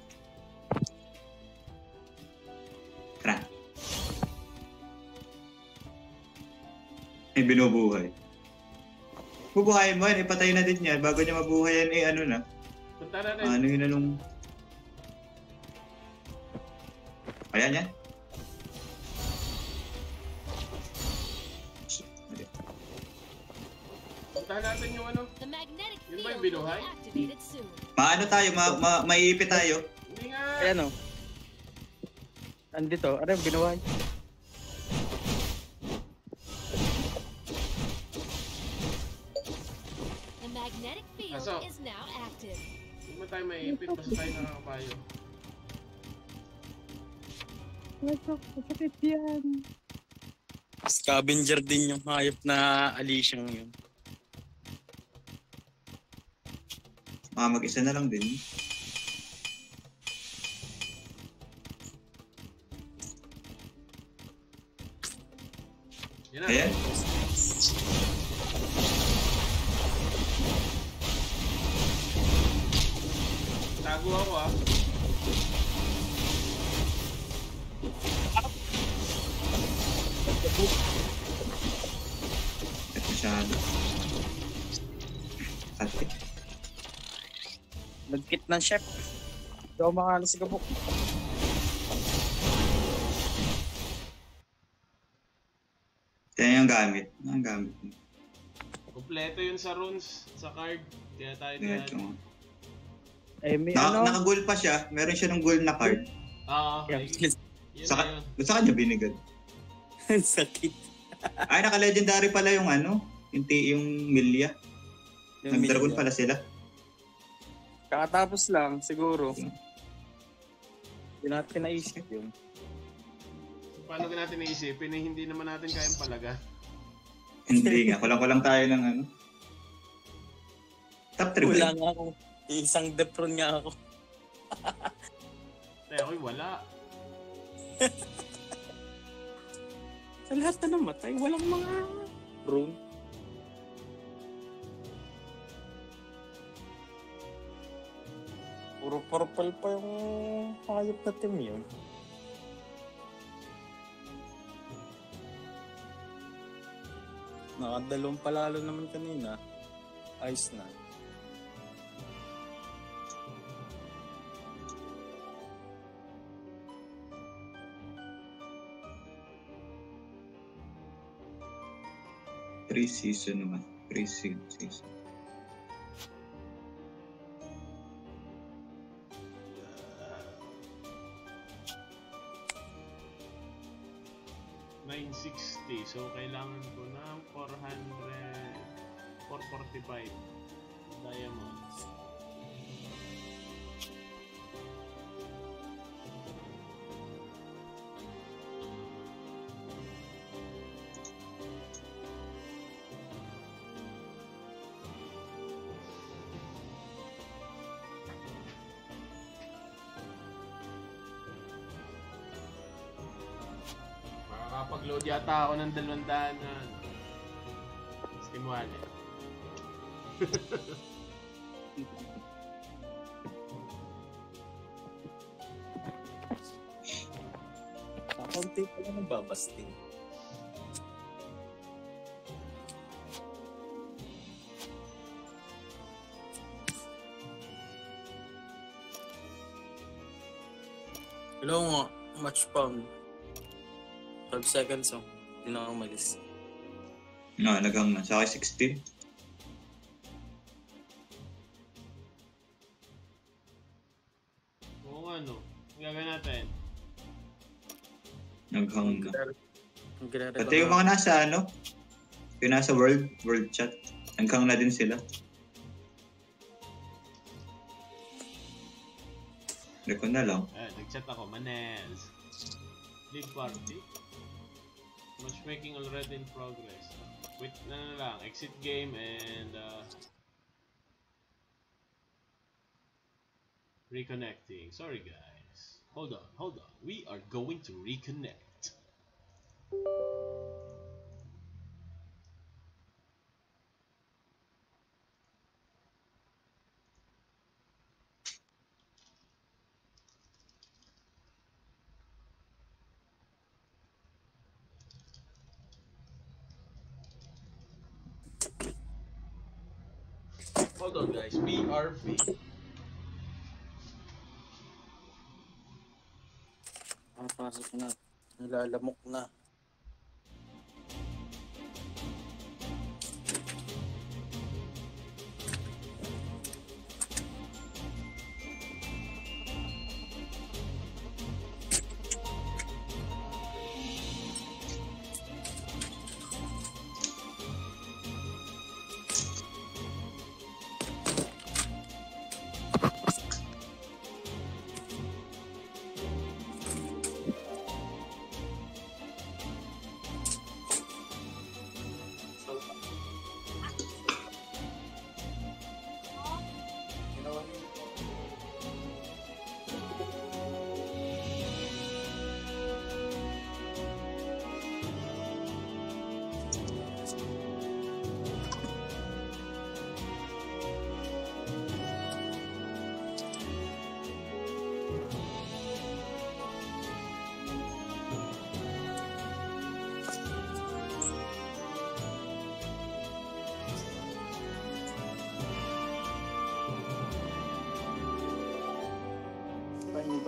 Tara. May binubuhay. Bubuhayin mo yan, ipatay na din yan. Bago niya mabuhay yan, eh ano na. Punta na rin. Ano yun anong... Ayan yan. Punta natin yung ano. Yun ba yung binuhay? Maano tayo, ma, ma, maiipit tayo. Hindi nga. Ayan o. Andito. Ano yung ginawa Tayo maiipit. Basta tayo nakakapayo. Masakit yan. Scavenger din yung hayop na Aliciang yun. Mga mag-isa na lang din. Yan na. Ayan. Tago ako ah. Masyado. Ate. Nagkit ng chef. Hindi ako makalas sa gabok. Yan yung gamit. Ang gamit mo. Kompleto yun sa runes, sa card. Kaya tayo Yan, yung- Eh, may Naka, ano? naka-gold pa siya. Meron siya ng gold na card. Ah, okay. Yun Saka- na yun. Sa kanya binigad. Sakit. Ay, naka-legendary pala yung ano. Yung, ti- yung Milya. Yung Nag-dragon pala sila. Kakatapos lang, siguro. Hindi natin naisip yun. Paano ka natin naisipin eh, hindi naman natin kayang palaga. Hindi nga. Kulang-kulang tayo ng ano. Top 3 Wala ba? nga ako. Isang depron nga ako. Eh, ako'y wala. Sa lahat na namatay, walang mga rune. Puro purple pa yung hayop na team yun. Nakadalawang palalo naman kanina. Ayos na. Pre-season naman. Pre-season. Nine. So, kailangan ko ng 400... 445 diamonds. Makakapag-load yata ako ng dalawang daan na Steam Wallet. Sa konti pa lang babasting. Hello nga, match pound. 12 seconds oh. Hindi na ako umalis. No, nagang na. Sa akin 16. Oo nga no. Ang gagawin natin. Naghang na. Pati yung mga nasa ano, yung nasa world, world chat, hanggang na din sila. Recon na lang. Eh, nag-chat ako, Manels. Lead party. Matchmaking already in progress. Wait na na lang, exit game and uh, reconnecting. Sorry guys. Hold on, hold on. We are going to reconnect. Hold on guys, BRV. Papasok na. Nilalamok na.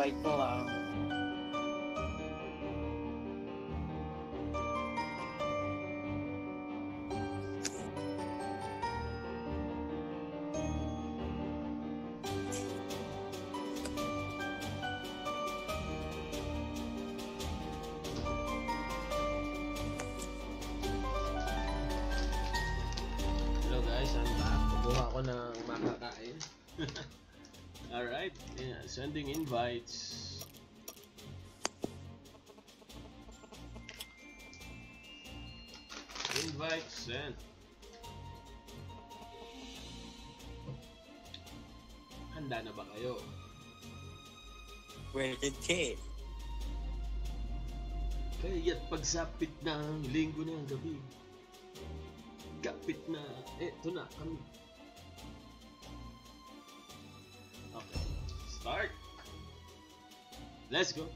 Pa-invite mo Sent. Handa na ba kayo? Wicked kid. Kaya't pagsapit ng linggo ng gabi, kapit na, eto na kami. Okay, start! Let's go!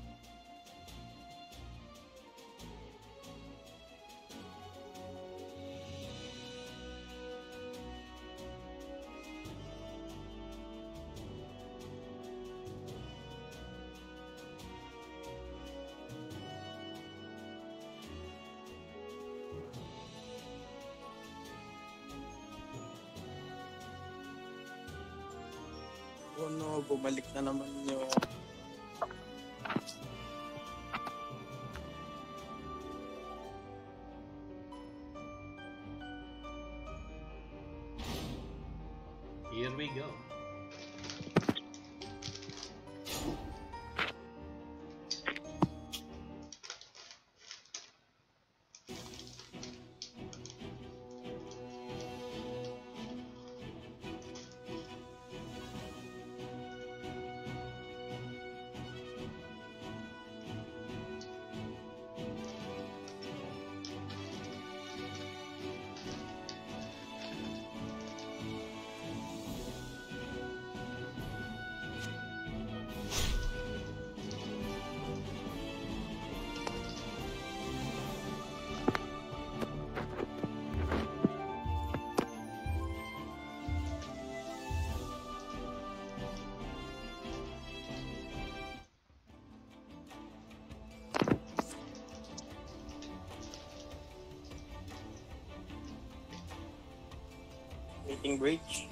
Meeting bridge.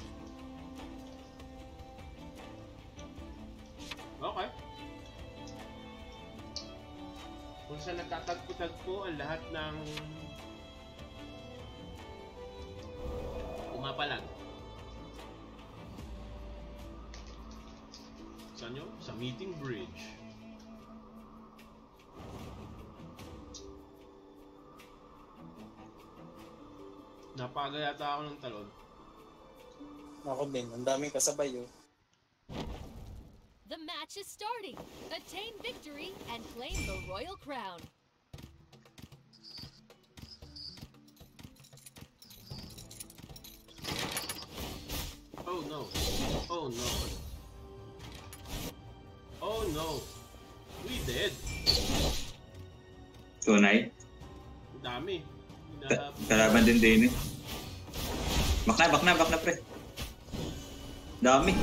Okay. kung saan nagtatagpo-tagpo ang lahat ng umapalag. Saan yun? Sa meeting bridge. Napaga yata ako ng talon. Ako din, ang daming kasabay oh. The match is starting. Attain victory and claim the royal crown. Oh no. Oh no. Oh no. We dead. Tunay. Ang dami. Kalaban din din eh. Back na, back na, back na pre. Dami.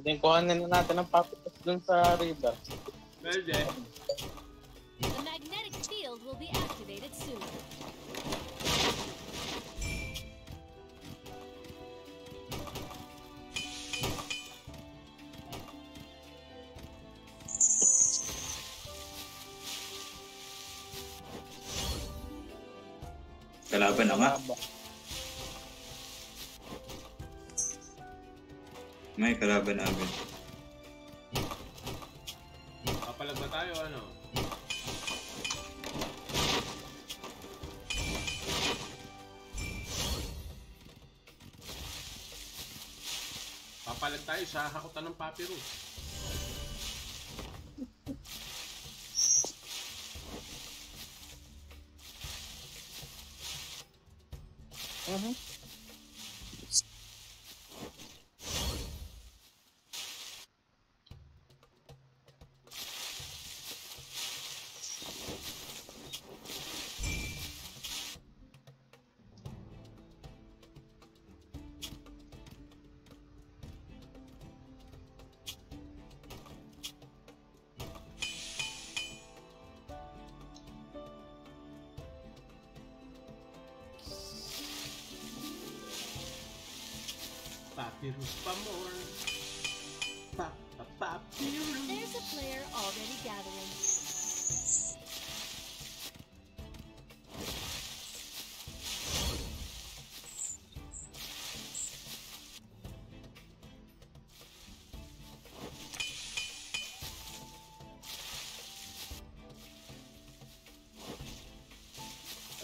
Pwedeng kuhanin na natin ang papitas dun sa river. Pwede. Sa hakutan ng papyrus.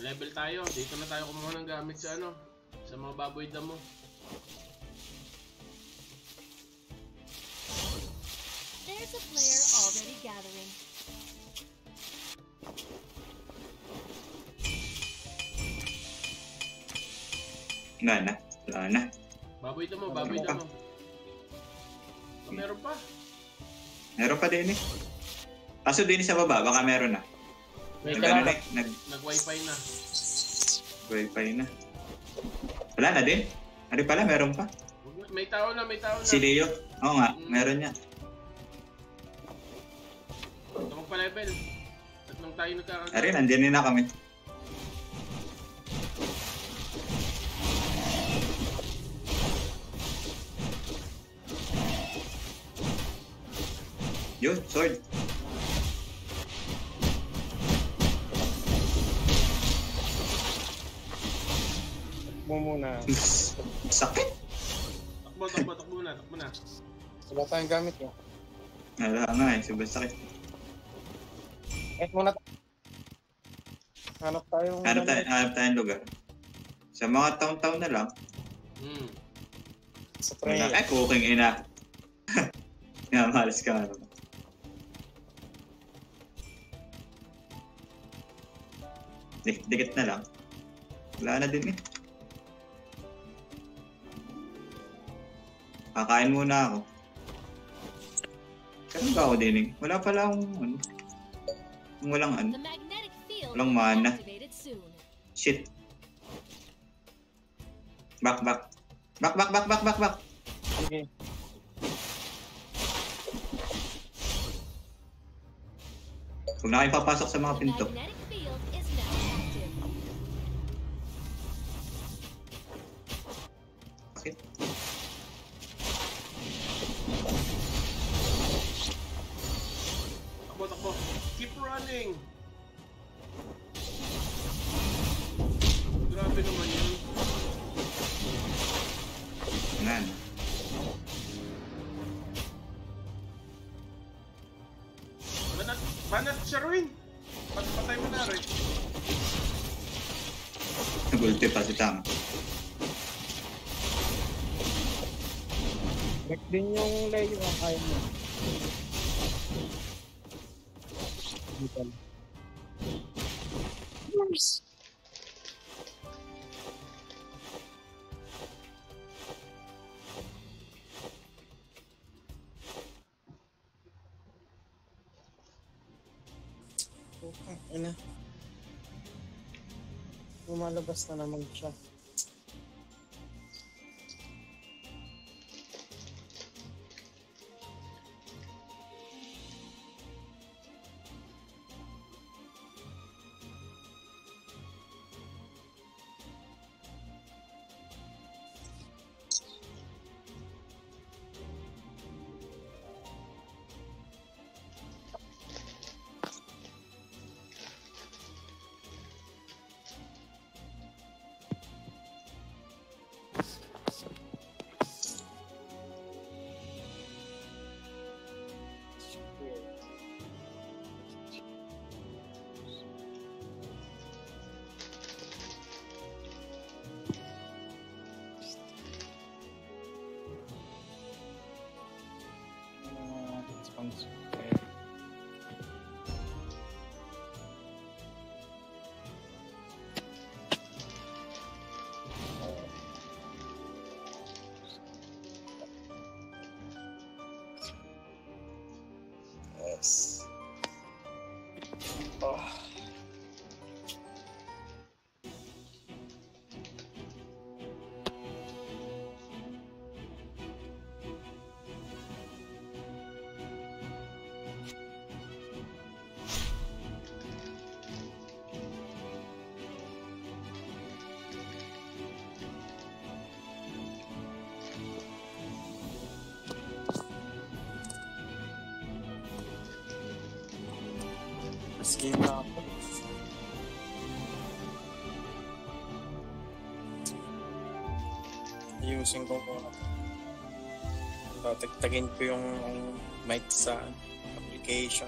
Level tayo. Dito na tayo kumuha ng gamit sa ano. Sa mga baboy damo. There's a player already gathering. Wala na. Wala na. Baboy damo, baboy damo. Oh, meron pa. Meron pa din eh. Kaso din sa baba, baka meron na. May Nag, ano na, Nag-wifi na. wifi na. Wala na din. Ano pala, meron pa. May tao na, may tao na. Si Leo. Oo nga, meron niya. Tumag pa level. Tatlong tayo nagkakaroon. Ari, nandiyan na kami. Yun, sword. Mo muna. Sakit. Takbo, takbo, takbo na, takbo na. Wala tayong gamit yun. Wala nga eh, sobrang sakit. Eh, muna. Hanap tayong... Hanap tayo, hanap tayong lugar. Sa mga taon-taon na lang, Hmm. Sa prayer. Ay, cooking ina. Nga, malas ka. Ano. Dik dikit na lang. Wala na din eh. Kakain muna ako. Karoon ba ako dinig? Wala pala akong ano. Walang ano. Walang mana. Shit. Back, back. Back, back, back, back, back, back. Sige. Huwag na kayong papasok sa mga The pinto. magnetic Lumalabas na naman siya. Mas game ako. Ayusin ko muna. Tatagtagin ko yung mic sa application.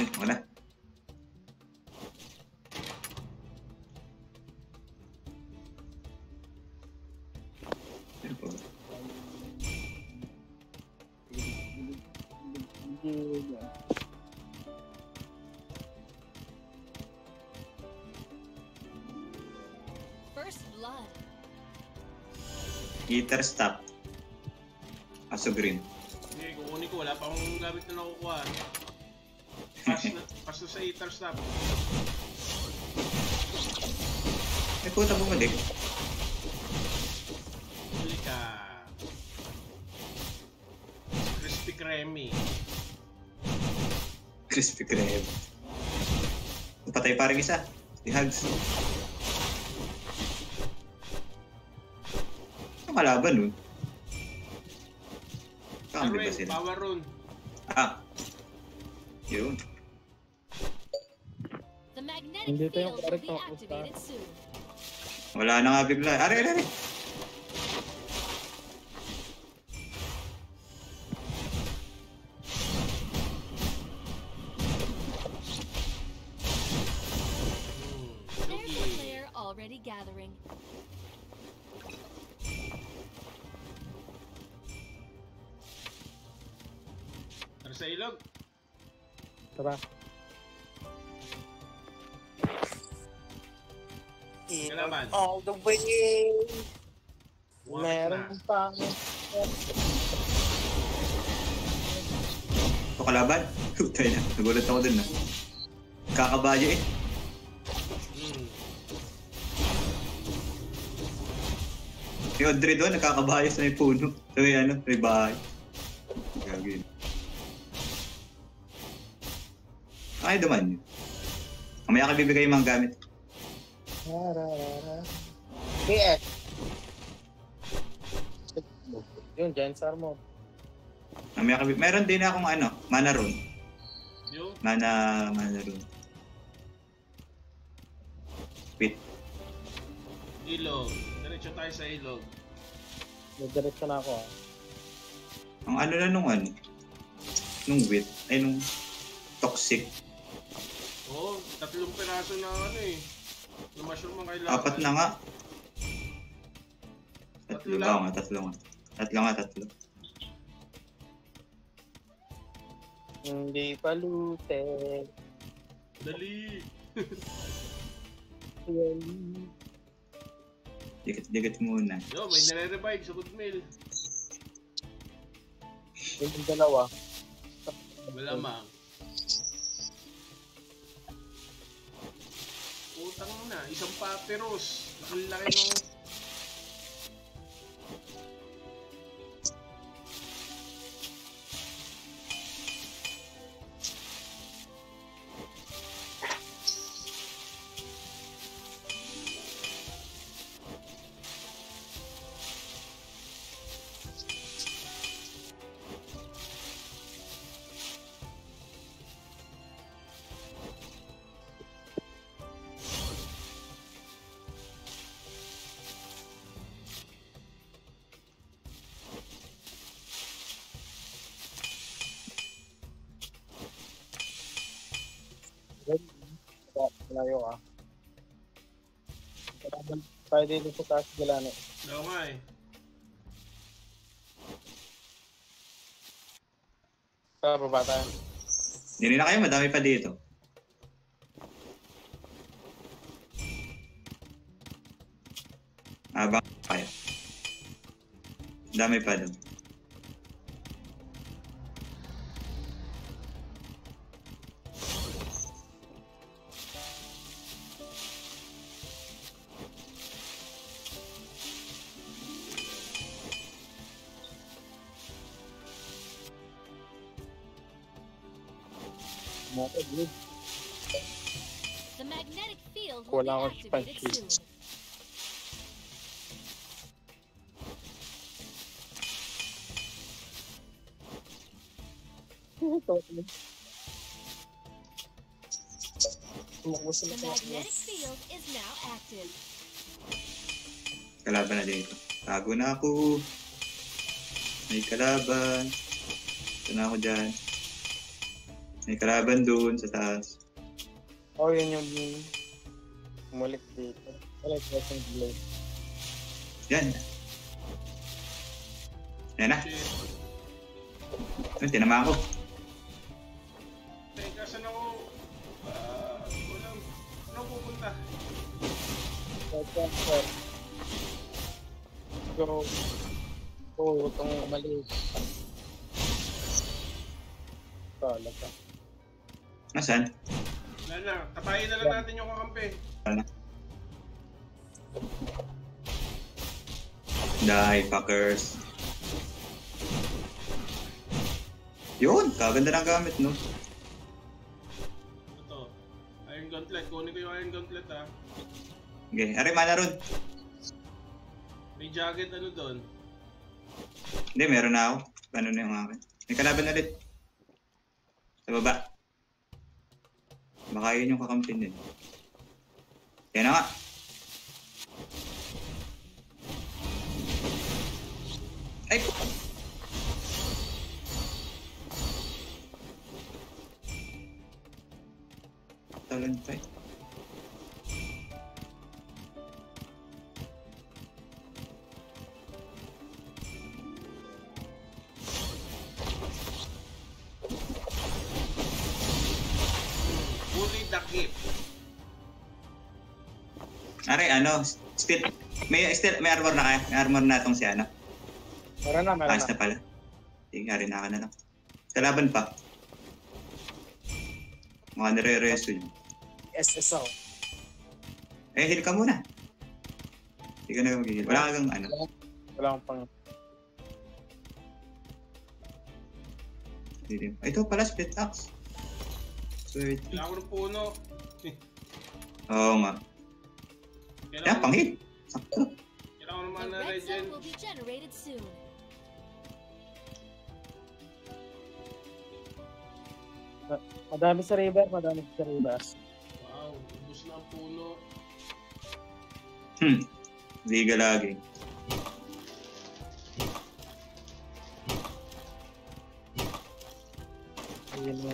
Eh, blood. Heater stop. Aso green. Sige, kukunin ko. Wala pa akong gamit na nakukuha. Na sa stop. Eh, puta bumalik. Huli ka. Crispy Kreme. Crispy Kreme. Patay parang isa. Si Hugs. Ang kalaban nun. Zombie ba Arwen, sila? power rune. Ah. Yun. Hindi tayo field will correct activated soon. Wala na nga bigla. Are, are, are. All the way. Walk Meron pang... Ito kalaban. Putay na. Nagulat ako dun na. Kakabayo eh. Si Audrey doon, nakakabayo sa may puno. Sa may ano, may bahay. Gagawin. Ay, duman yun. Mamaya ka bibigay yung mga gamit. PS. Yun, Gensar mo. Mamaya ka bibigay. Meron din akong ano, mana rune. Yung Mana, mana rune. Wait, ilog. Diretso tayo sa ilog. Diretso na ako ah. ang ano na nung ano, nung wit, ay nung toxic. Oo, tatlong piraso na ano eh. Na mushroom ang kailangan. Apat na nga. Tatlo lang. lang. nga, tatlo nga. Tatlo nga, tatlo. Hindi pa lute. Dali. Dikit-dikit muna. Yo, may nare-revive sa goodmail. Yung dalawa. Malamang. Utang mo na, isang papyrus. Laki-laki ng... Malayo ah. Tayo dito sa taas Galano. Oo nga eh. Sa baba tayo. Hindi na kayo, madami pa dito. Abang kayo. Dami pa doon. Soon. Tumakbo The magnetic field is now active. Kalaban na dito. Tago na ako. May kalaban. Ito na ako dyan. May kalaban doon sa taas. Oh, yun yung umulit dito. Ko yung delay. Yan. Yan na. Ayun, tinama ako. Teka, saan ako? Ah, walang... Saan ako pupunta? Transfer. Go. Oh, itong mali. Talaga. Nasaan? Wala na, tapayin na lang natin Die, fuckers. Yun, kaganda ng gamit, no? Ito. Iron Gauntlet. Kunin ko yung Iron Gauntlet ha. Okay, ari mana ron. May jacket ano doon. Hindi, meron na ako. Paano na yung akin? May kalaban ulit. Sa baba. Baka yun yung kakampin din. Yan na nga. Ay! Talan pa. Fully dakip. Are, ano, still, may, still, may armor na kaya? May armor na itong si ano? Meron na, meron Pass na. na pala. Sige, nga rin na na lang. Kalaban pa. Mga nire-reso yun. SS ako. Eh, heal ka muna. Hindi ka na mag-heal. Wala ka kang ano. Wala akong pang... Din. Ito pala, split axe. Sweet. Kailangan ko ng puno. Oo nga. Yan, Kailangan, pang-heal. Sakto. kailangan ko ng The mana red zone will be generated soon. Madami sa river, madami sa river. Wow, ubus na ang puno. Hmm. Liga lagi. Ayun mo.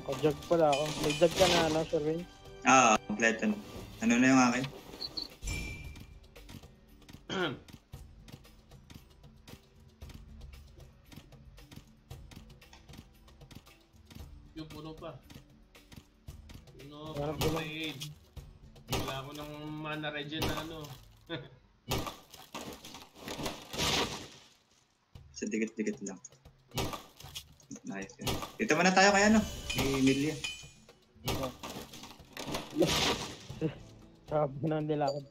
Naka-jug pala ako. May jug ka na, ano, Sherwin? Ah, kompleto na. Ano na yung akin?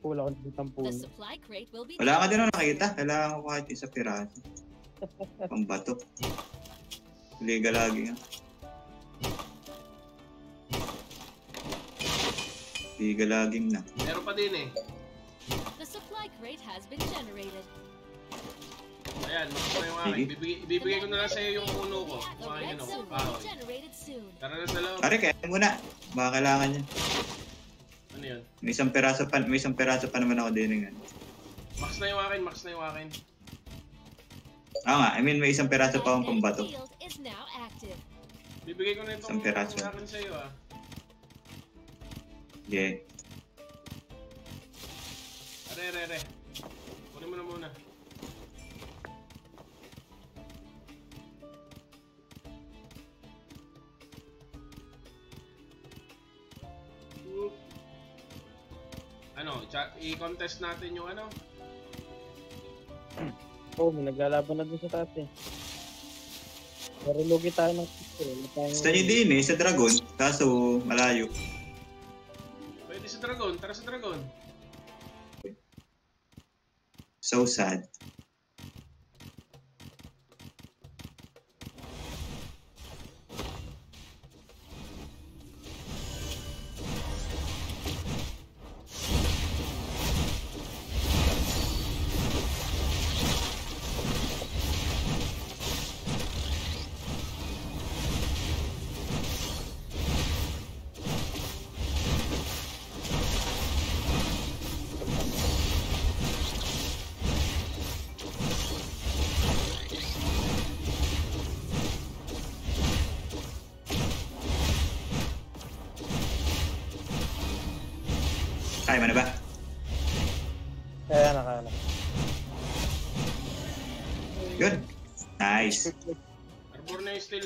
Nila ako pula ko dito ang The puno. supply crate will be Wala ka din ako nakita. Kailangan ko kahit isa piraso. Pang bato. Liga lagi nga. Liga laging na. Meron pa din eh. The supply crate has been generated. Ayan, makuha yung akin. Ibibigay ko na lang sa'yo yung puno ko. Red yun ako. Kahoy. Tara na sa loob. Pare, kaya muna. Baka kailangan niya. Ano yun? May isang peraso pa, may isang peraso pa naman ako din ng ano. Max na yung akin, max na yung akin. Oo nga, I mean may isang peraso pa akong pambato. Bibigay ko na itong Isang peraso. akin sa'yo ah. Yeah. Are, are, are. Ano, i-contest natin yung ano? Oo, may naglalaban na dun sa taas eh. Pero lugi tayo ng tayong- Gusto niyo din eh, sa Dragon. Kaso, malayo. Pwede sa Dragon, tara sa Dragon. So sad.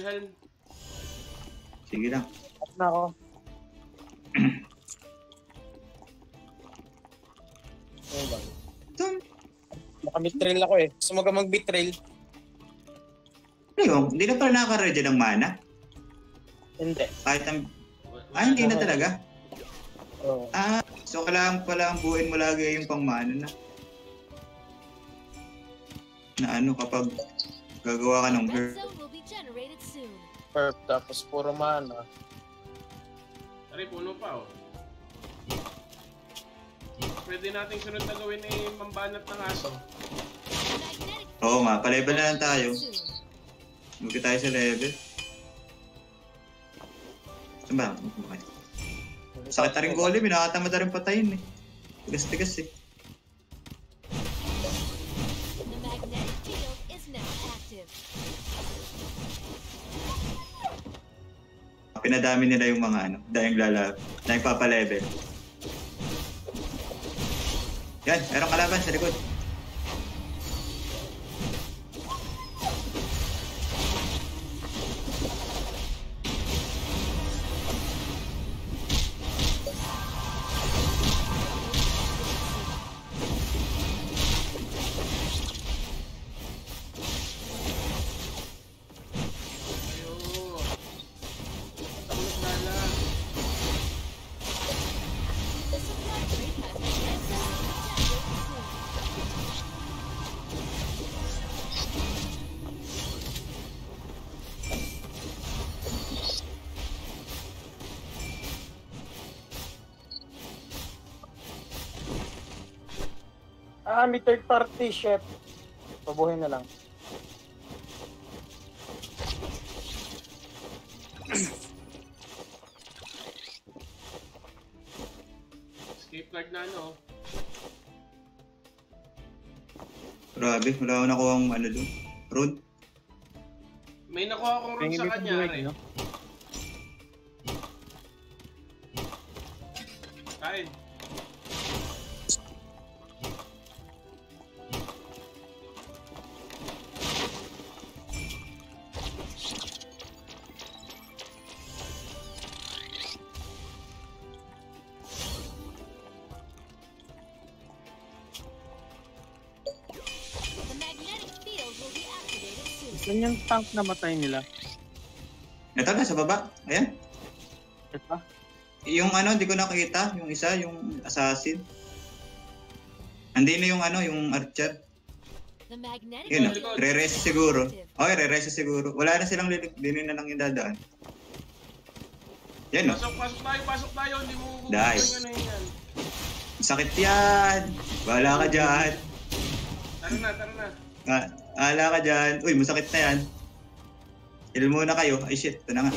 Helm. Sige lang. At na ako. Ba? Tum. Naka-betrayal ako eh. Gusto mo ka mag-betrayal? Ano yun? Hindi na pala nakaka-ready ng mana. Hindi. Kahit ang... Ah, hindi na talaga. Oo. Ah, so kailangan pala ang buuin mo lagi yung pang mana na. Na ano kapag gagawa ka ng Red Perp, tapos puro mana. Are, puno pa oh. pwede nating sunod na gawin ay mambanat ng aso. Oo nga, pa-level na lang tayo. Magka tayo sa level. Saan ba? Sakit na rin golem, eh. nakakatamad na rin patayin eh. Tigas-tigas eh. Pinadami nila yung mga ano, dahil lala, dahil papa-level. Yan, merong kalaban sa likod. May third party, chef. Pabuhin na lang. Escape card na ano. Grabe, wala akong nakuha ang ano doon. Road. May nakuha akong Pengin sa kanya no? Kain. Tank na matay nila? Ito na, sa baba. Ayan. Ito? Yung ano, di ko nakita. Yung isa, yung assassin. Hindi na yung ano, yung archer. Yun, re-rest siguro. Okay, re-rest siguro. Wala na silang lilik. Dinin na lang yung dadaan. Yan, no? Pasok, pasok tayo, pasok tayo. Hindi mo Nice. Yan, yan, yan. Sakit yan. Wala ka dyan. Tara na, tara na. Ah, ala ka dyan. Uy, masakit na yan. Heal muna kayo. Ay shit, ito na nga.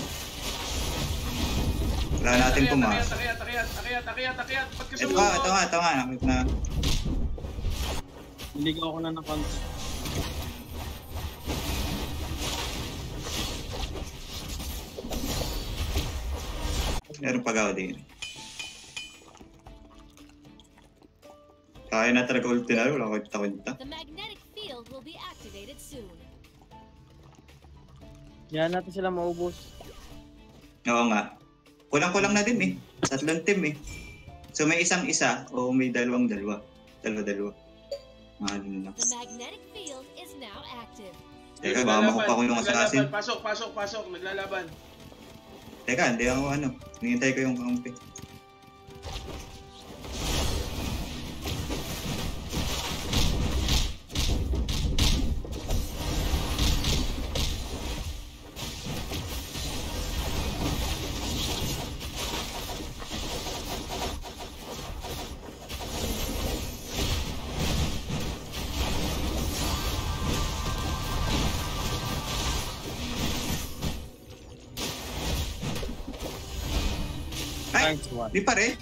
Wala natin Takiyat, pumas. takiyat, takiyat, takiyat, takiyat, takiyat. Ba't ka Ito nga, ito nga, ito nga. Nakit na. Niligaw ko na ng konti. Meron pag ako din. Kaya na talaga ulti na. Wala ko kwenta. The magnetic field will be activated Yan natin sila maubos. Oo nga. Kulang-kulang na din eh. Tatlong team eh. So may isang isa o may dalawang dalawa. Dalawa-dalawa. Mga ganun lang. The magnetic field is now active. Teka, baka makupa ko yung assassin. Naglalaban. Pasok, pasok, pasok. Naglalaban. Teka, hindi ako ano. Hinihintay ko yung kampi. Di pa rin.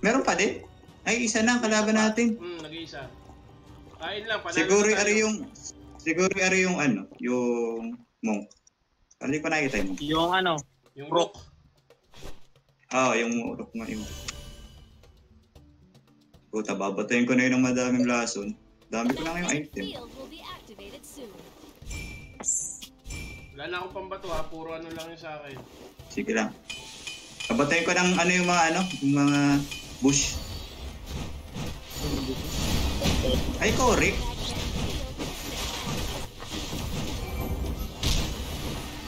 Meron pa din. Ay, isa na ang kalaban natin. Hmm, nag-iisa. Kain lang, panalo Siguro tayo. ari yung siguro ari yung ano, yung monk. Hindi ko nakita yung monk. Yung ano, Yung Rock. Ah, yung rock nga yung. Puta, babatayin ko na yun ng madaming lason. Dami ko na ngayong item. Wala na akong pambato ha. Puro ano lang yun sa akin. Sige lang. Babatayin ko ng ano yung mga ano, yung mga bush. Ay, now active.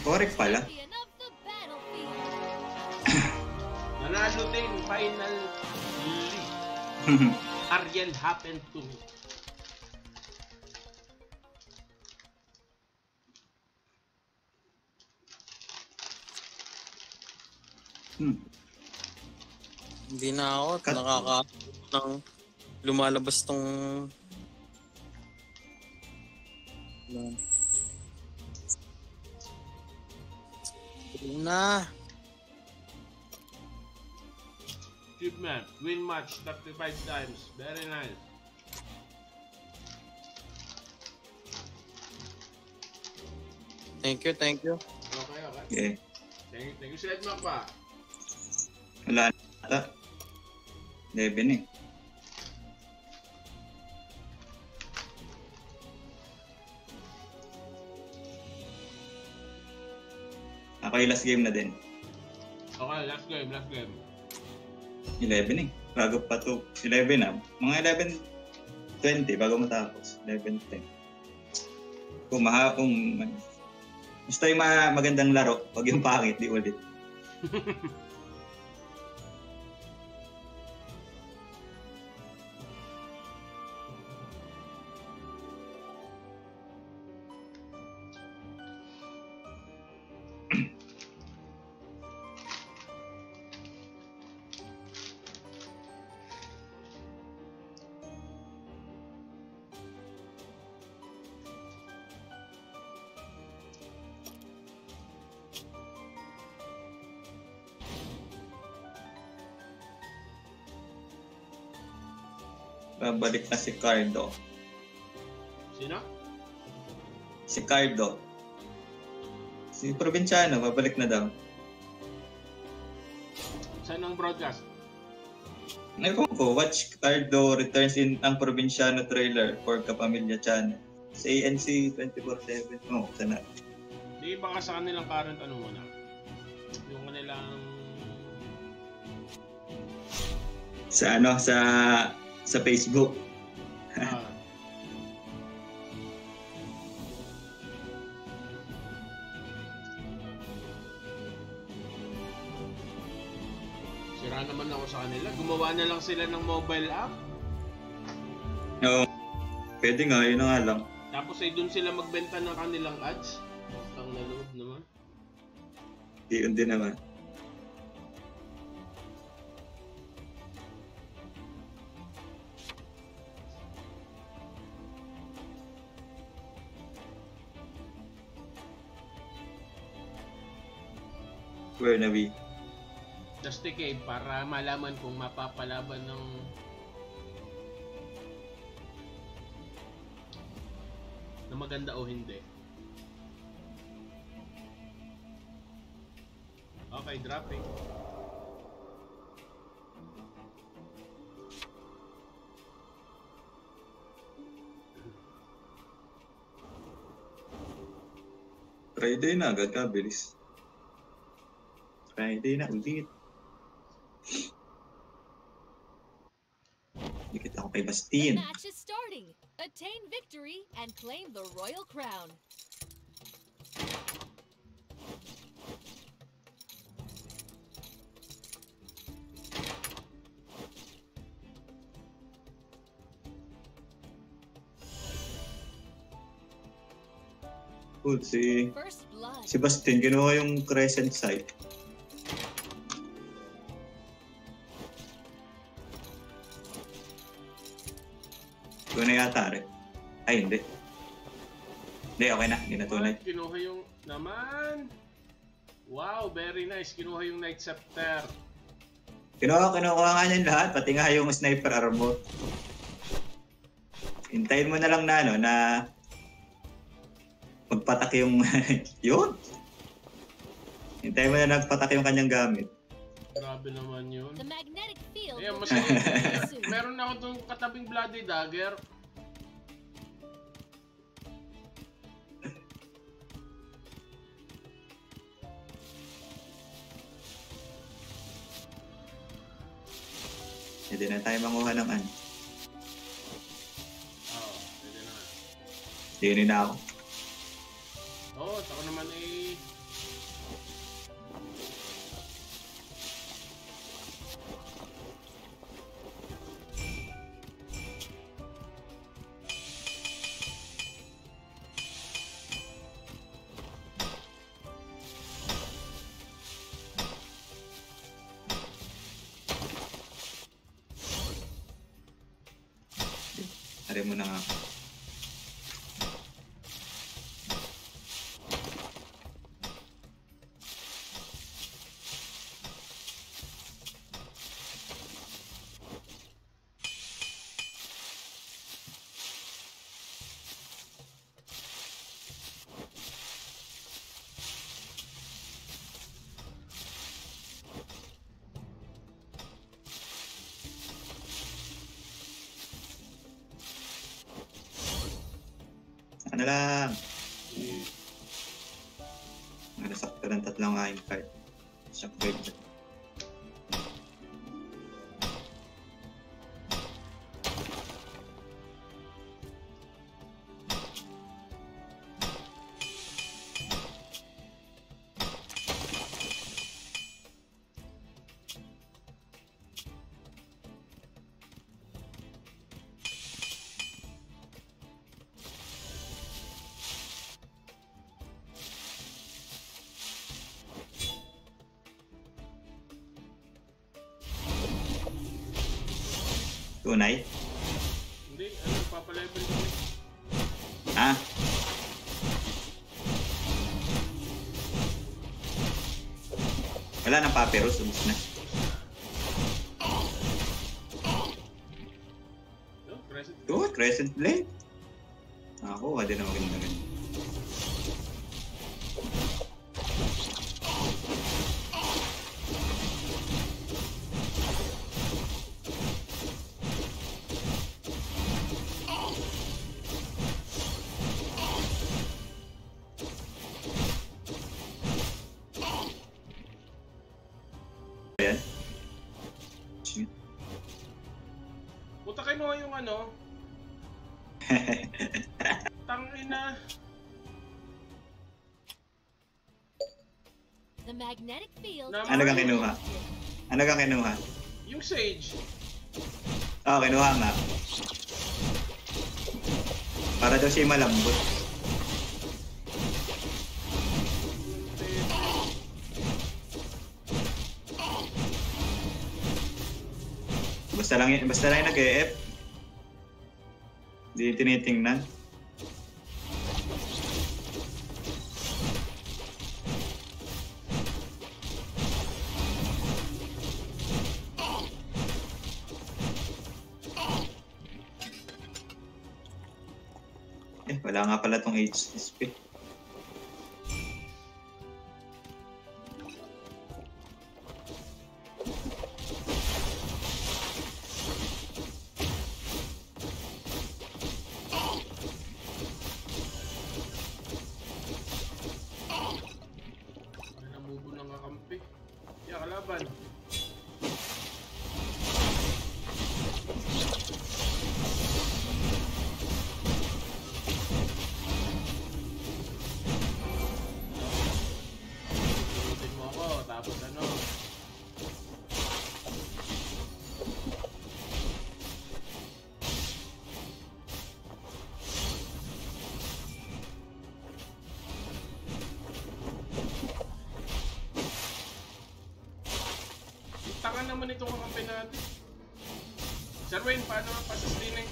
Korik pala. Nanalo din. Final league. Ariel happened to me. Hmm. Hindi na ako Cut. nakaka ng lumalabas tong... Na. Achievement. Win match 35 times. Very nice. Thank you, thank you. Okay, okay. Okay. Thank you, thank you. Sled map pa. Wala na. 11 eh. Yung last game na din. Okay, last game, last game. 11 eh. Bago pa to. 11 na. Mga 11, 20 bago matapos. 11, 10. Kung maha, kung basta yung mga magandang laro, pag yung pangit, di ulit. Babalik na si Cardo. Sino? Si Cardo. Si Provinciano, babalik na daw. Saan ang broadcast? Ewan ko, watch Cardo returns in ang Provinciano trailer for Kapamilya Channel. Sa ANC 24-7. Oo, oh, sana. Di baka sa kanilang current ano muna. Yung kanilang... Sa ano, sa sa Facebook. ah, Sira naman ako sa kanila. Gumawa na lang sila ng mobile app. Oo. Pwede nga, yun nga lang. Tapos ay doon sila magbenta ng kanilang ads. Ang naloob naman. Di yun din naman. Where na we? Just decade para malaman kung mapapalaban ng na maganda o hindi. Okay, dropping. Friday na agad ka, bilis. Friday na ulit. Dikit ako kay The Bastien. match is starting. Attain victory and claim the royal crown. Cool, si, si Bastien, kinuha yung crescent site. Ito na yata rin. Ay, hindi. Hindi, okay na. Hindi na tunay. What? Kinuha yung naman. Wow, very nice. Kinuha yung Night Scepter. Kinuha, kinuha nga niyan lahat, pati nga yung sniper armor. Hintayin mo na lang na, ano, na magpatak yung, yun. Hintayin mo na nagpatak yung kanyang gamit. Grabe naman yun. The magnetic field Ayan, will mas meron na ako itong katabing Bloody Dagger. Hindi na tayo manguha ng ano. Oo, pwede na. Hindi na ako. Oo, oh, ako naman eh. Mo na ako. Lang. Eh, Nasakto ng tatlong aking card. Shockwave. Tunay? Hindi, ano, papalevel ko. Ah? Wala nang papyrus, ubus na. No, present. Good, Crescent Blade. Ano kang kinuha? Ano ka kinuha? Yung Sage. Oo, kinuha nga. Para daw siya malambot. Basta lang, basta lang nag-EF. Hindi tinitingnan. Nga pala naman itong kakampi natin. Sir Wayne, paano ang? Ah.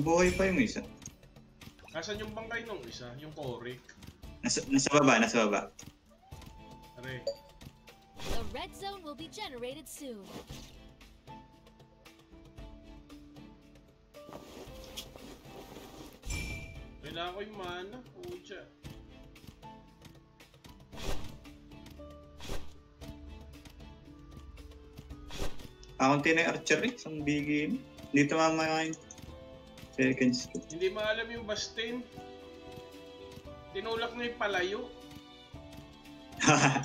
Nabuhay pa yung isa. Nasaan yung bangkay nung isa? Yung Korik? Nasa, nasa baba, nasa baba. Are. The red zone will be generated soon. Kailangan ko yung mana. Pucha. Kaunti na yung archery, isang bigin. Hindi tumama yung seconds. Hindi maalam yung Bastain. Tinulak na yung palayo.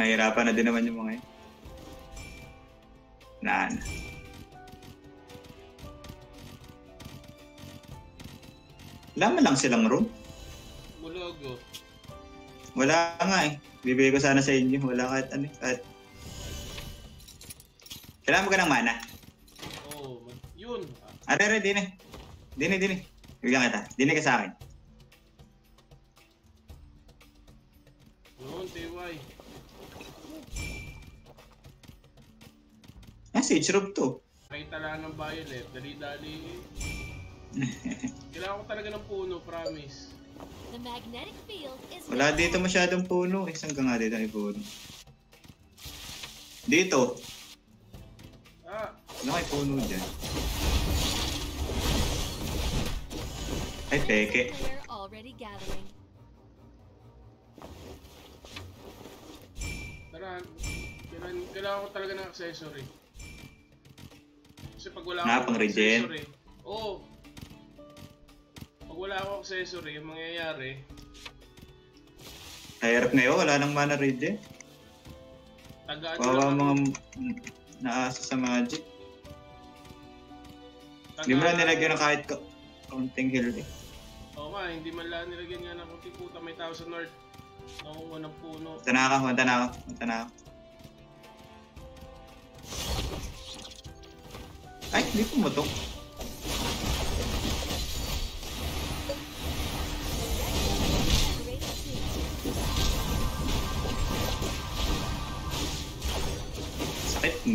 Nahirapan na din naman yung mga yun. Naan. Wala lang silang room. Bulago. Wala nga eh. Bibigay ko sana sa inyo. Wala kahit ano. Kahit... Kailangan mo ka ng mana. Oh, mag- yun. Are, are, dine. Dine, dine. Bigyan kita. Dine ka sa akin. Yun, TY. Ah, Siege Room to. Kahit tala ng violet, dali-dali. Kailangan ko talaga ng puno, promise. Wala dito masyadong puno. Eh, saan ka nga dito may puno? Dito. Ah, Ano kay puno dyan? Ay, peke. tara. Kailangan, kailangan ko talaga ng accessory. Kasi pag wala akong accessory, oo. Pag wala akong accessory, yung mangyayari, Hirap na yun. Wala nang mana regen. tagaan ko Wawa lang mga naasa sa magic. taga- Hindi mo lang nilagyan ng kahit ka- kaunting heal eh. Oo nga, hindi man lang nilagyan nga ng kunti puta, may tao sa north. Nakuha ng puno. Punta na ako, punta na ako, punta na ako. Ay, hindi pumutok.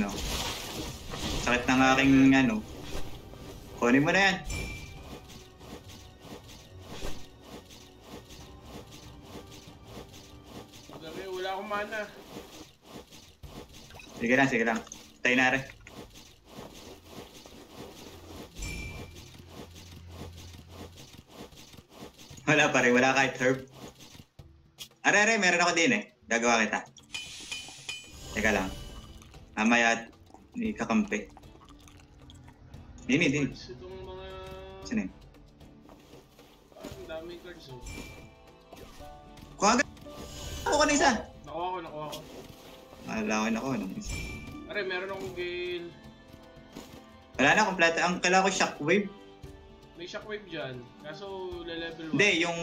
No? Sakit ng aking ano. Kunin mo na yan. Sabi, wala akong mana. Sige lang, sige lang. Tayo na rin. Wala pa rin, wala kahit herb. Are, are, meron ako din eh. Gagawa kita. Teka lang. Mamaya at ni kakampi. Dini, dini. Cards, itong mga... Sino yun? Ah, ang daming cards oh. Kuha agad. Ako ka na isa. Nakuha ko, nakuha ko. Malawin ako nung isa. Are, meron akong gale. Wala na, kompleto. Ang kailangan ko shockwave. May shockwave dyan. Kaso, le-level 1. Hindi, yung...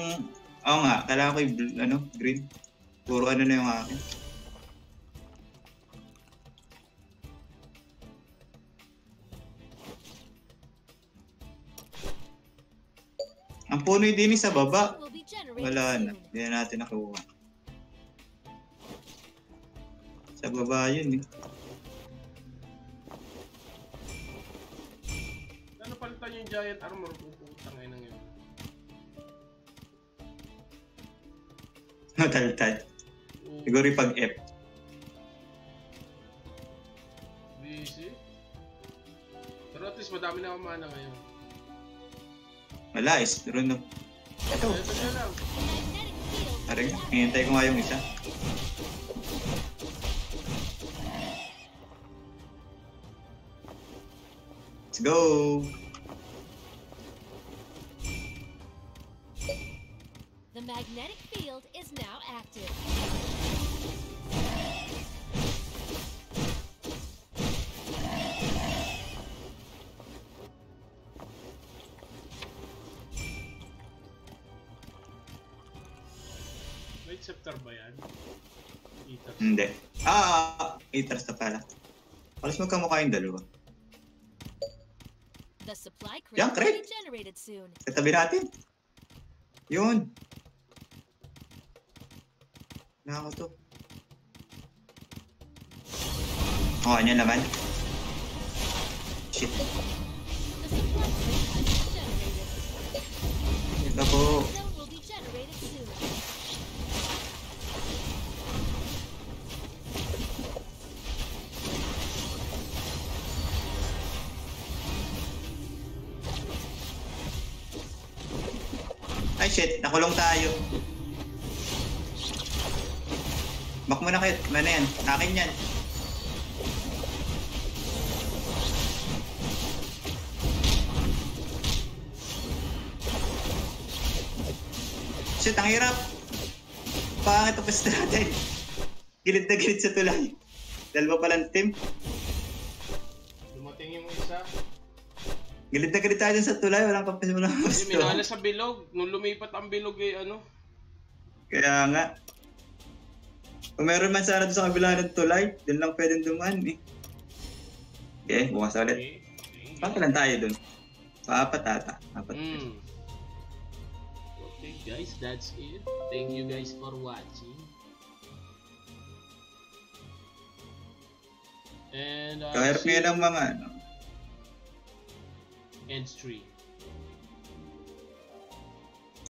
Oo nga, kailangan ko yung ano, green. Puro ano na yung akin. Ang punoy din sa baba. Wala na. Hindi na natin nakuha. Sa baba yun eh. Ano palitan yung giant armor kung putang ina yun? Mataltad. Oo, Siguro yung pag F. busy. Pero at least madami na akong mana ngayon. Field Parang, is active. hihintay ko nga yung isa. Let's go! The magnetic field is now active. Hindi. Ah, Atras na pala. Alas magkamukha yung dalawa. The supply Yan, crate will crate. generated soon. Katabi natin. Yun. Nako to. Oh, ano naman? Shit. Ito po. Shit, nakulong tayo. Back mo na kayo. Ano yan? Akin yan. Shit, ang hirap. Pangit ang natin. Gilid na gilid sa tulay. Dalawa palang team. Galit na galit tayo sa tulay, walang kapis mo na Kasi gusto. minala sa bilog. Nung lumipat ang bilog eh, ano. Kaya nga. Kung meron man sana doon sa kabila ng tulay, dun lang pwedeng dumaan eh. Okay, bukas ulit. Okay. okay. Lang tayo dun. Paapat ata. Apat. Mm. Okay guys, that's it. Thank you guys for watching. And uh, Kahirap ngayon ang mga ano. and 3